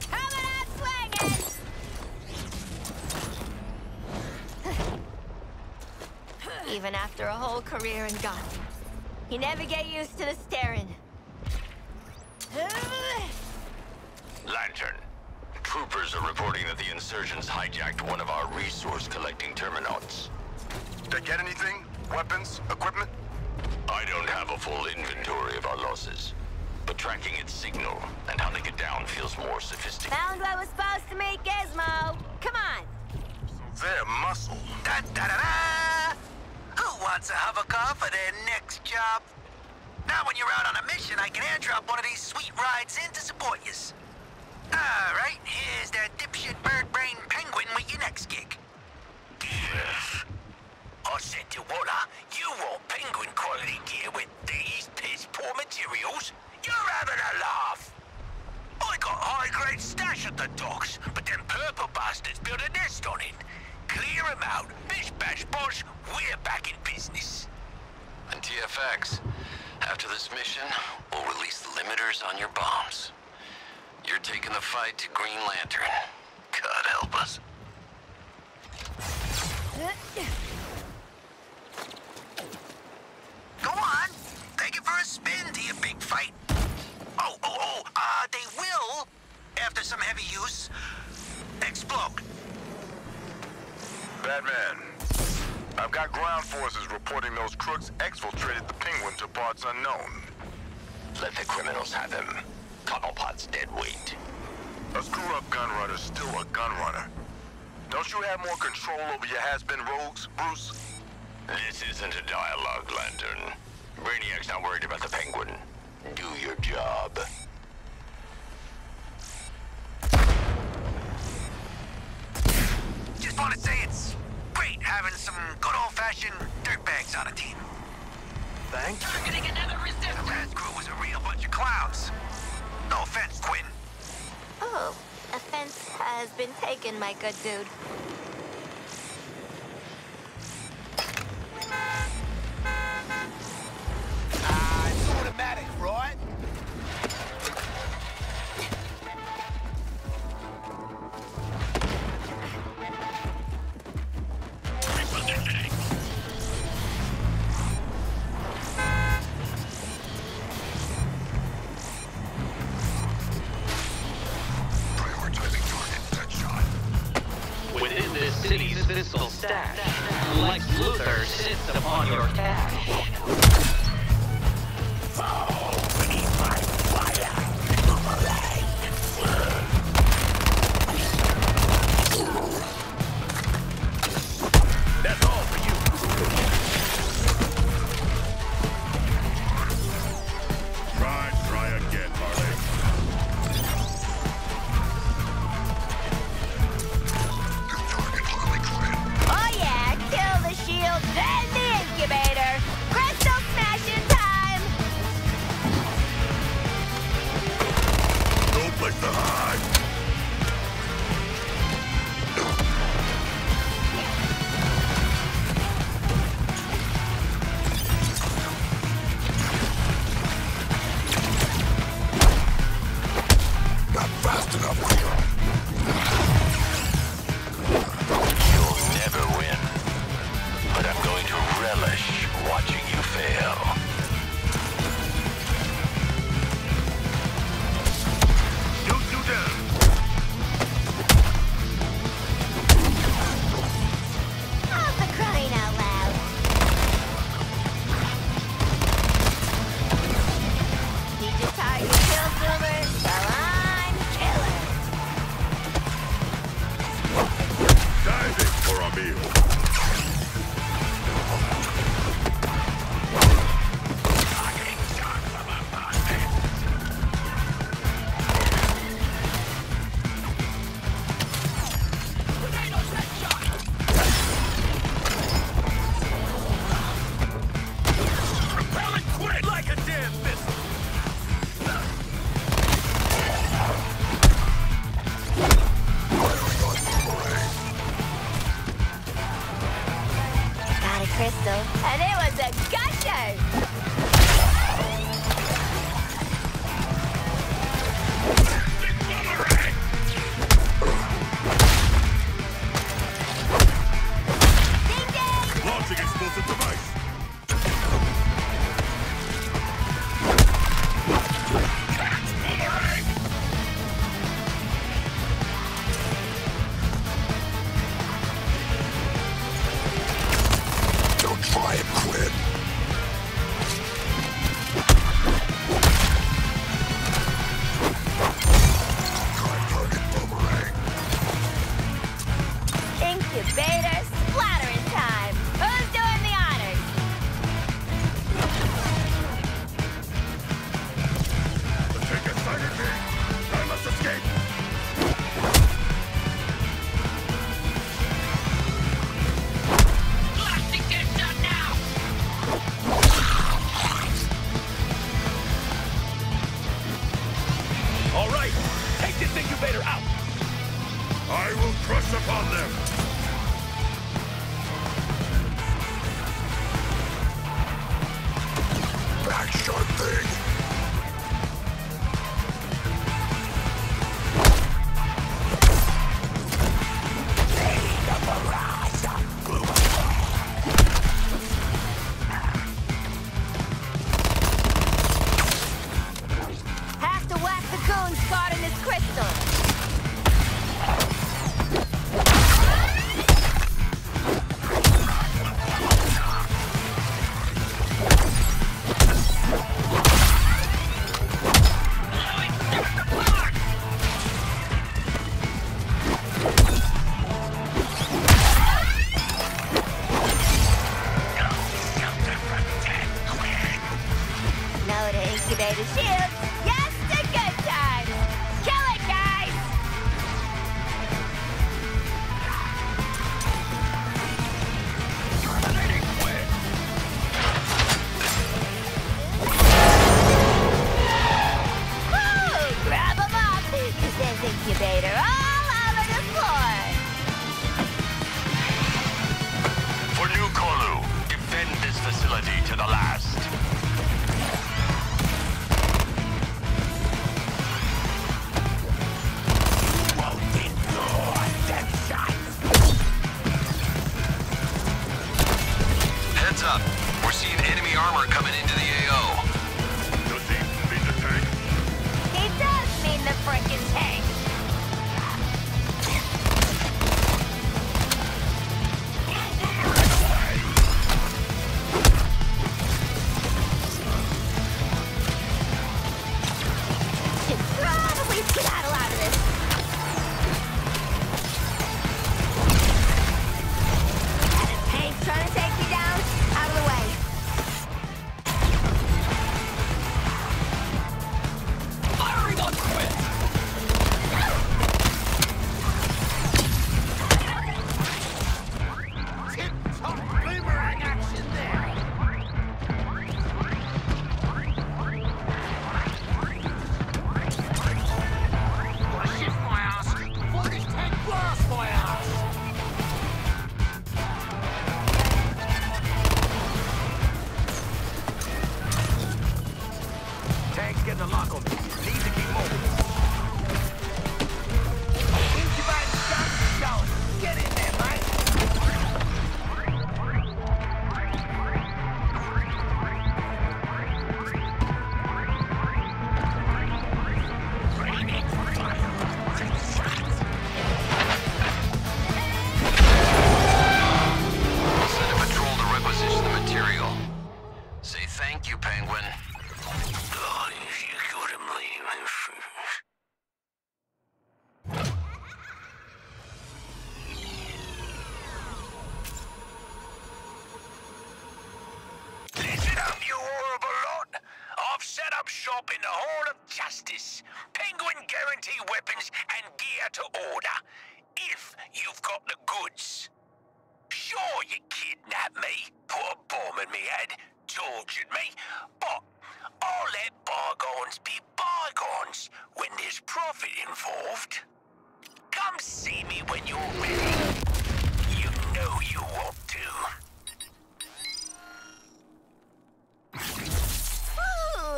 Coming out swinging! Even after a whole career in Gotham, you never get used to the staring. Lantern. Troopers are reporting that the insurgents hijacked one of our resource-collecting terminals. They get anything? Weapons? Equipment? I don't have a full inventory of our losses, but tracking its signal and hunting it down feels more sophisticated. Found what was supposed to meet Gizmo. Come on. They're muscle. Da da da da! Who wants a hover car for their next job? Now when you're out on a mission, I can airdrop one of these sweet rides in to support yous. Ah, Alright, here's that dipshit bird brain penguin with your next gig. Yes. I said to Waller, you want penguin quality gear with these piss poor materials? You're having a laugh. I got high-grade stash at the docks, but them purple bastards built a nest on it. Clear 'em out. Bish bash bosh, we're back in business. And TFX, after this mission, we'll release the limiters on your bombs. You're taking the fight to Green Lantern. God help us. Go on. Take it for a spin to your big fight. Oh, oh, oh, uh, they will, after some heavy use, explode. Batman. I've got ground forces reporting those crooks exfiltrated the Penguin to parts unknown. Let the criminals have him. Cobblepot's dead weight. A screw-up gunrunner's still a gunrunner. Don't you have more control over your has-been rogues, Bruce? This isn't a dialogue, Lantern. Brainiac's not worried about the Penguin. Do your job. Just want to say it's great having some good old-fashioned dirtbags on a team. Thanks. Targeting another resistance. The last crew was a real bunch of clowns. No offense, Quinn. Oh, offense has been taken, my good dude. Ah, it's automatic, right?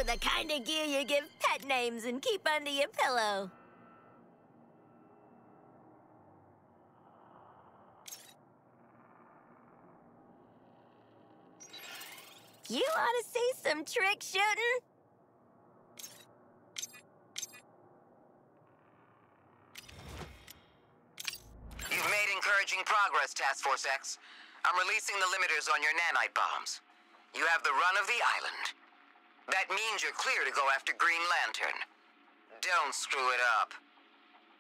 The kind of gear you give pet names and keep under your pillow. You want to see some trick shooting? You've made encouraging progress, Task Force X. I'm releasing the limiters on your nanite bombs. You have the run of the island. That means you're clear to go after Green Lantern. Don't screw it up.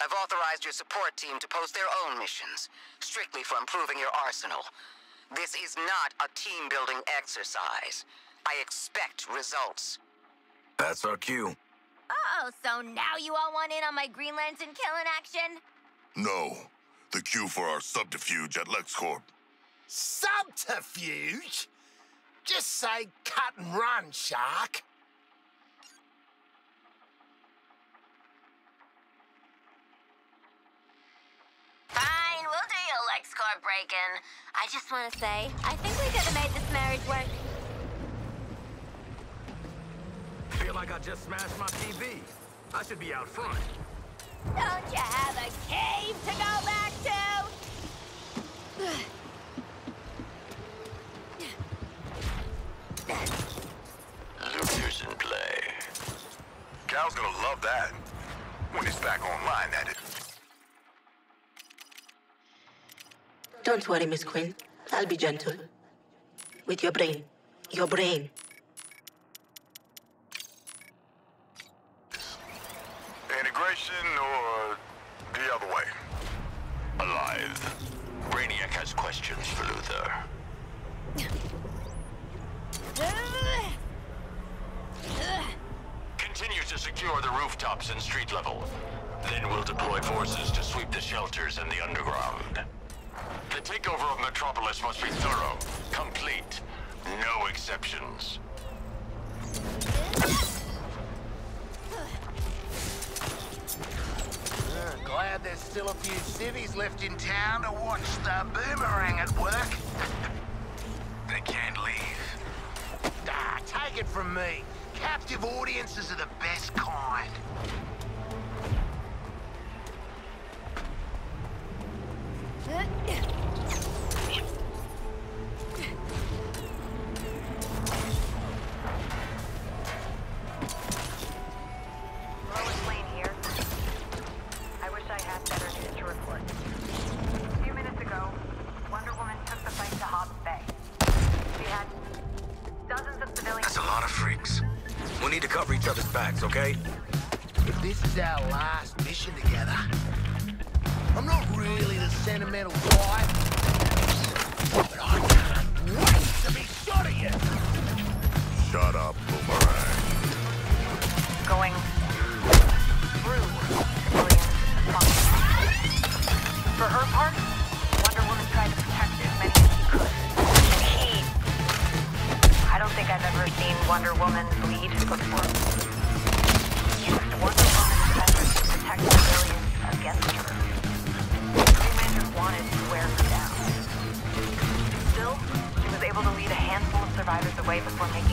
I've authorized your support team to post their own missions, strictly for improving your arsenal. This is not a team-building exercise. I expect results. That's our cue. Oh, so now you all want in on my Green Lantern killing action? No. The cue for our subterfuge at LexCorp. Subterfuge? Just say cut and run, Shark. Fine, we'll do your LexCorp break-in. I just want to say, I think we could have made this marriage work. Feel like I just smashed my TV. I should be out front. Don't you have a cave to go back to? Luthor's in play. Cal's gonna love that. When he's back online, that is. Don't worry, Miss Quinn. I'll be gentle. With your brain. Your brain. Integration or the other way? Alive. Brainiac has questions for Luthor. Continue to secure the rooftops and street level. Then we'll deploy forces to sweep the shelters and the underground. The takeover of Metropolis must be thorough, complete, no exceptions. Glad there's still a few civvies left in town to watch the boomerang at work. take it from me. Captive audiences are the best kind.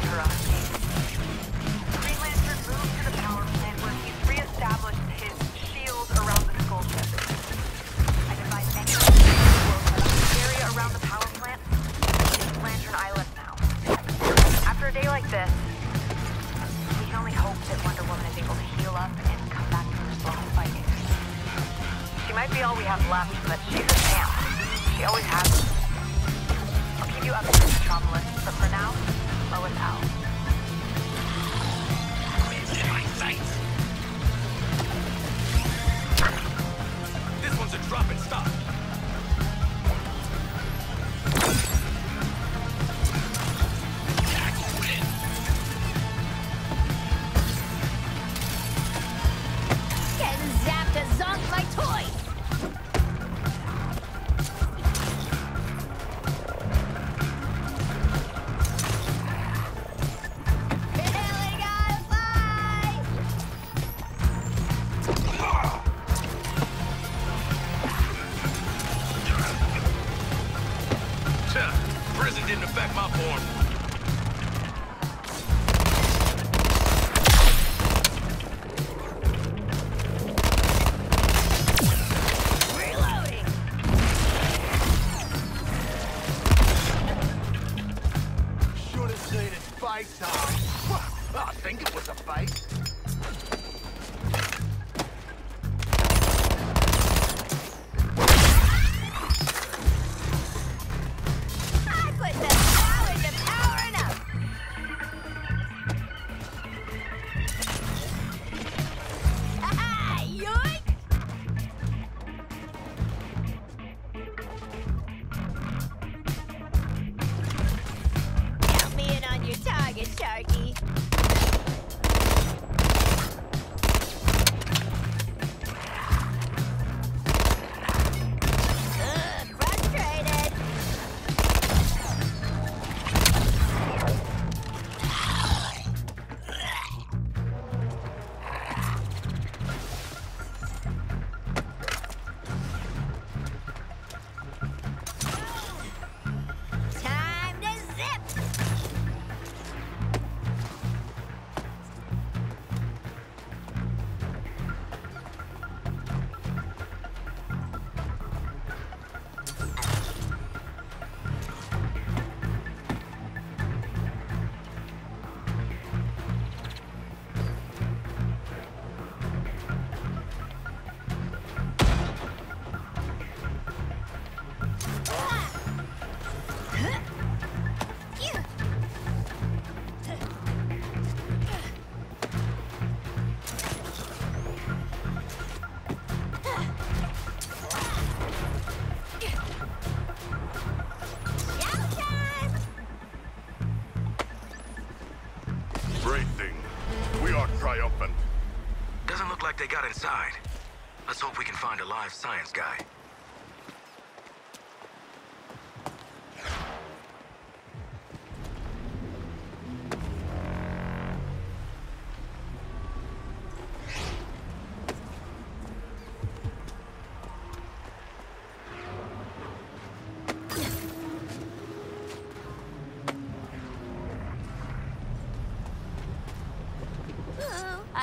lead a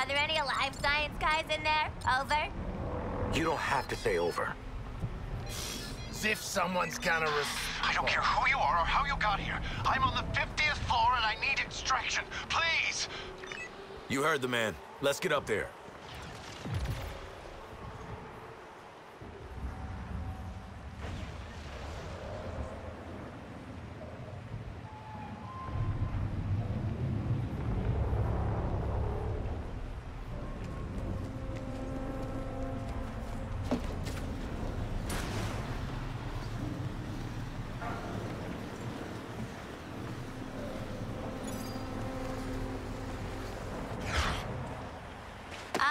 Are there any alive science guys in there? Over? You don't have to say over. As if someone's gonna res- I don't care who you are or how you got here. I'm on the 50th floor and I need extraction. Please! You heard the man. Let's get up there.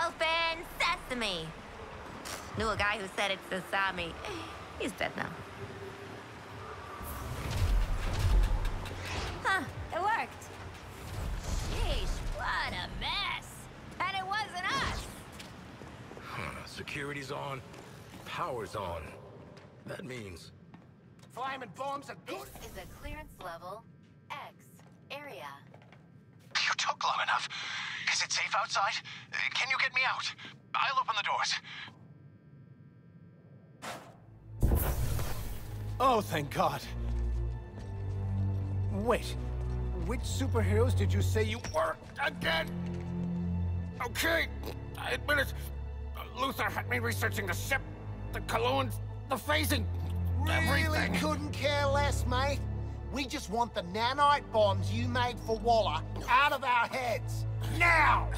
Open sesame! Knew a guy who said it's sesame. He's dead now. Huh, it worked. Sheesh, what a mess! And it wasn't us! Huh, Security's on. Power's on. That means... Flaming bombs are good. This is a clearance level X area. You took long enough. Is it safe outside? Uh, Can you get me out? I'll open the Oh, thank God. Wait, which superheroes did you say you were again? Okay, I admit it. Luthor had me researching the ship. the colognes, the facing, Really everything. couldn't care less, mate. We just want the nanite bombs you made for Waller out of our heads. Now!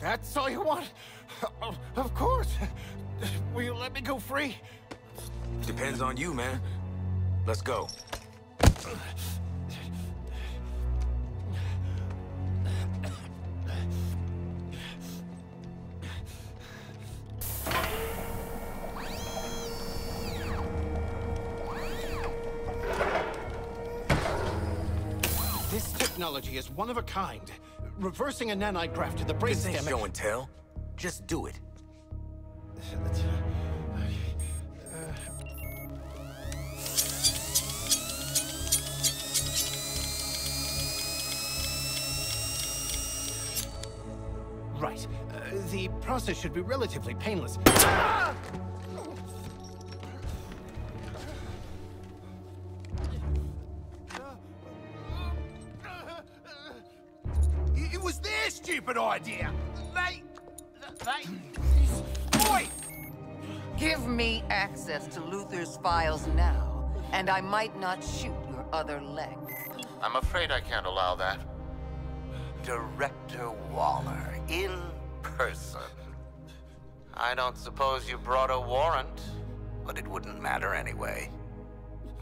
That's all you want? Of course. Will you let me go free? Depends on you, man. Let's go. This technology is one of a kind. Reversing a nanite graft to the brain This ain't show and tell. Just do it. Right. Uh, the process should be relatively painless. It was their stupid idea. They... They... Boy! Give me access to Luthor's files now, and I might not shoot your other leg. I'm afraid I can't allow that. Director Waller, in person. I don't suppose you brought a warrant, but it wouldn't matter anyway.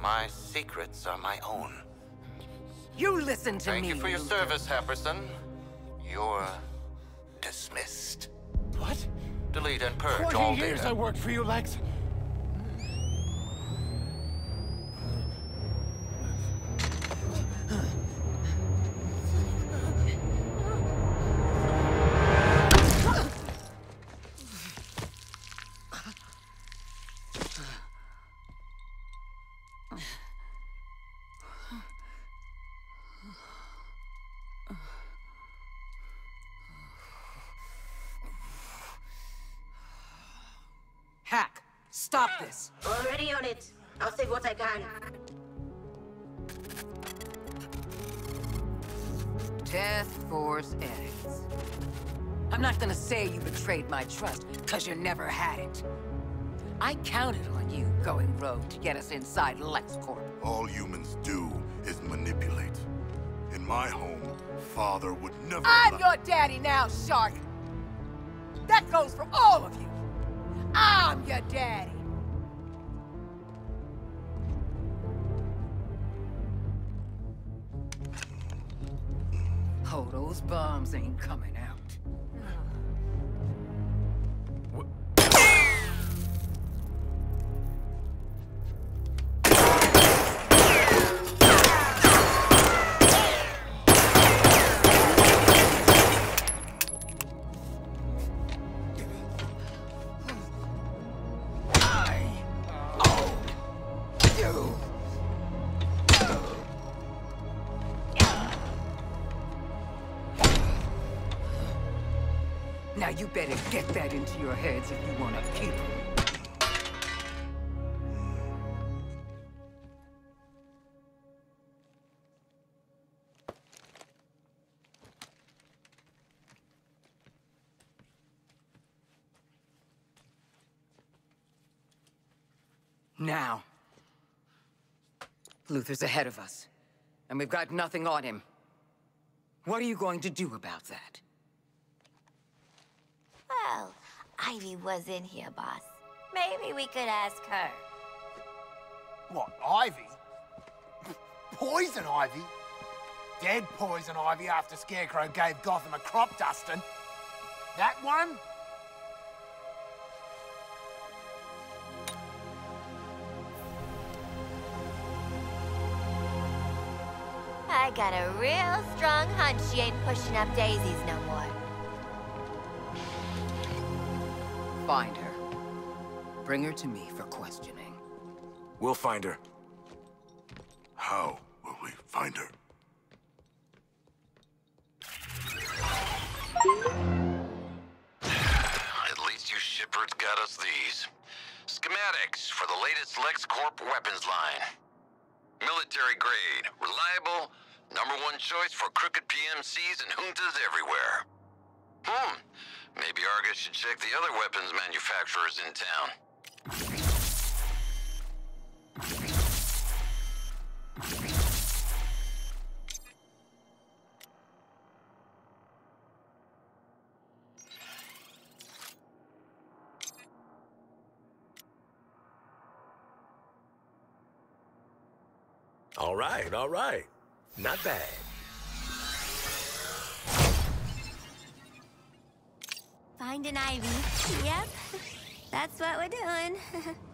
My secrets are my own. You listen to Thank me. Thank you for your service, Happerson. You're dismissed. What? Delete and purge all 20 years. I worked for you, Lex. Hack, stop this. Already on it. I'll save what I can. Death Force edits. I'm not gonna say you betrayed my trust, cause you never had it. I counted on you going rogue to get us inside LexCorp. All humans do is manipulate. In my home, father would never I'm your daddy now, Shark. That goes for all of you. I'm your daddy. Oh, those bombs ain't coming out. You better get that into your heads if you want to keep 'em. Now. Luthor's ahead of us, and we've got nothing on him. What are you going to do about that? Well, Ivy was in here, boss. Maybe we could ask her. What, Ivy? Poison Ivy? Dead Poison Ivy after Scarecrow gave Gotham a crop dusting. That one? I got a real strong hunch she ain't pushing up daisies no more. Find her. Bring her to me for questioning. We'll find her. How will we find her? At least you shipperds got us these. Schematics for the latest LexCorp weapons line. Military grade, reliable, number one choice for crooked PMCs and juntas everywhere. Hmm. Maybe Argus should check the other weapons manufacturers in town. All right, all right. Not bad. Find an Ivy. Yep. That's what we're doing.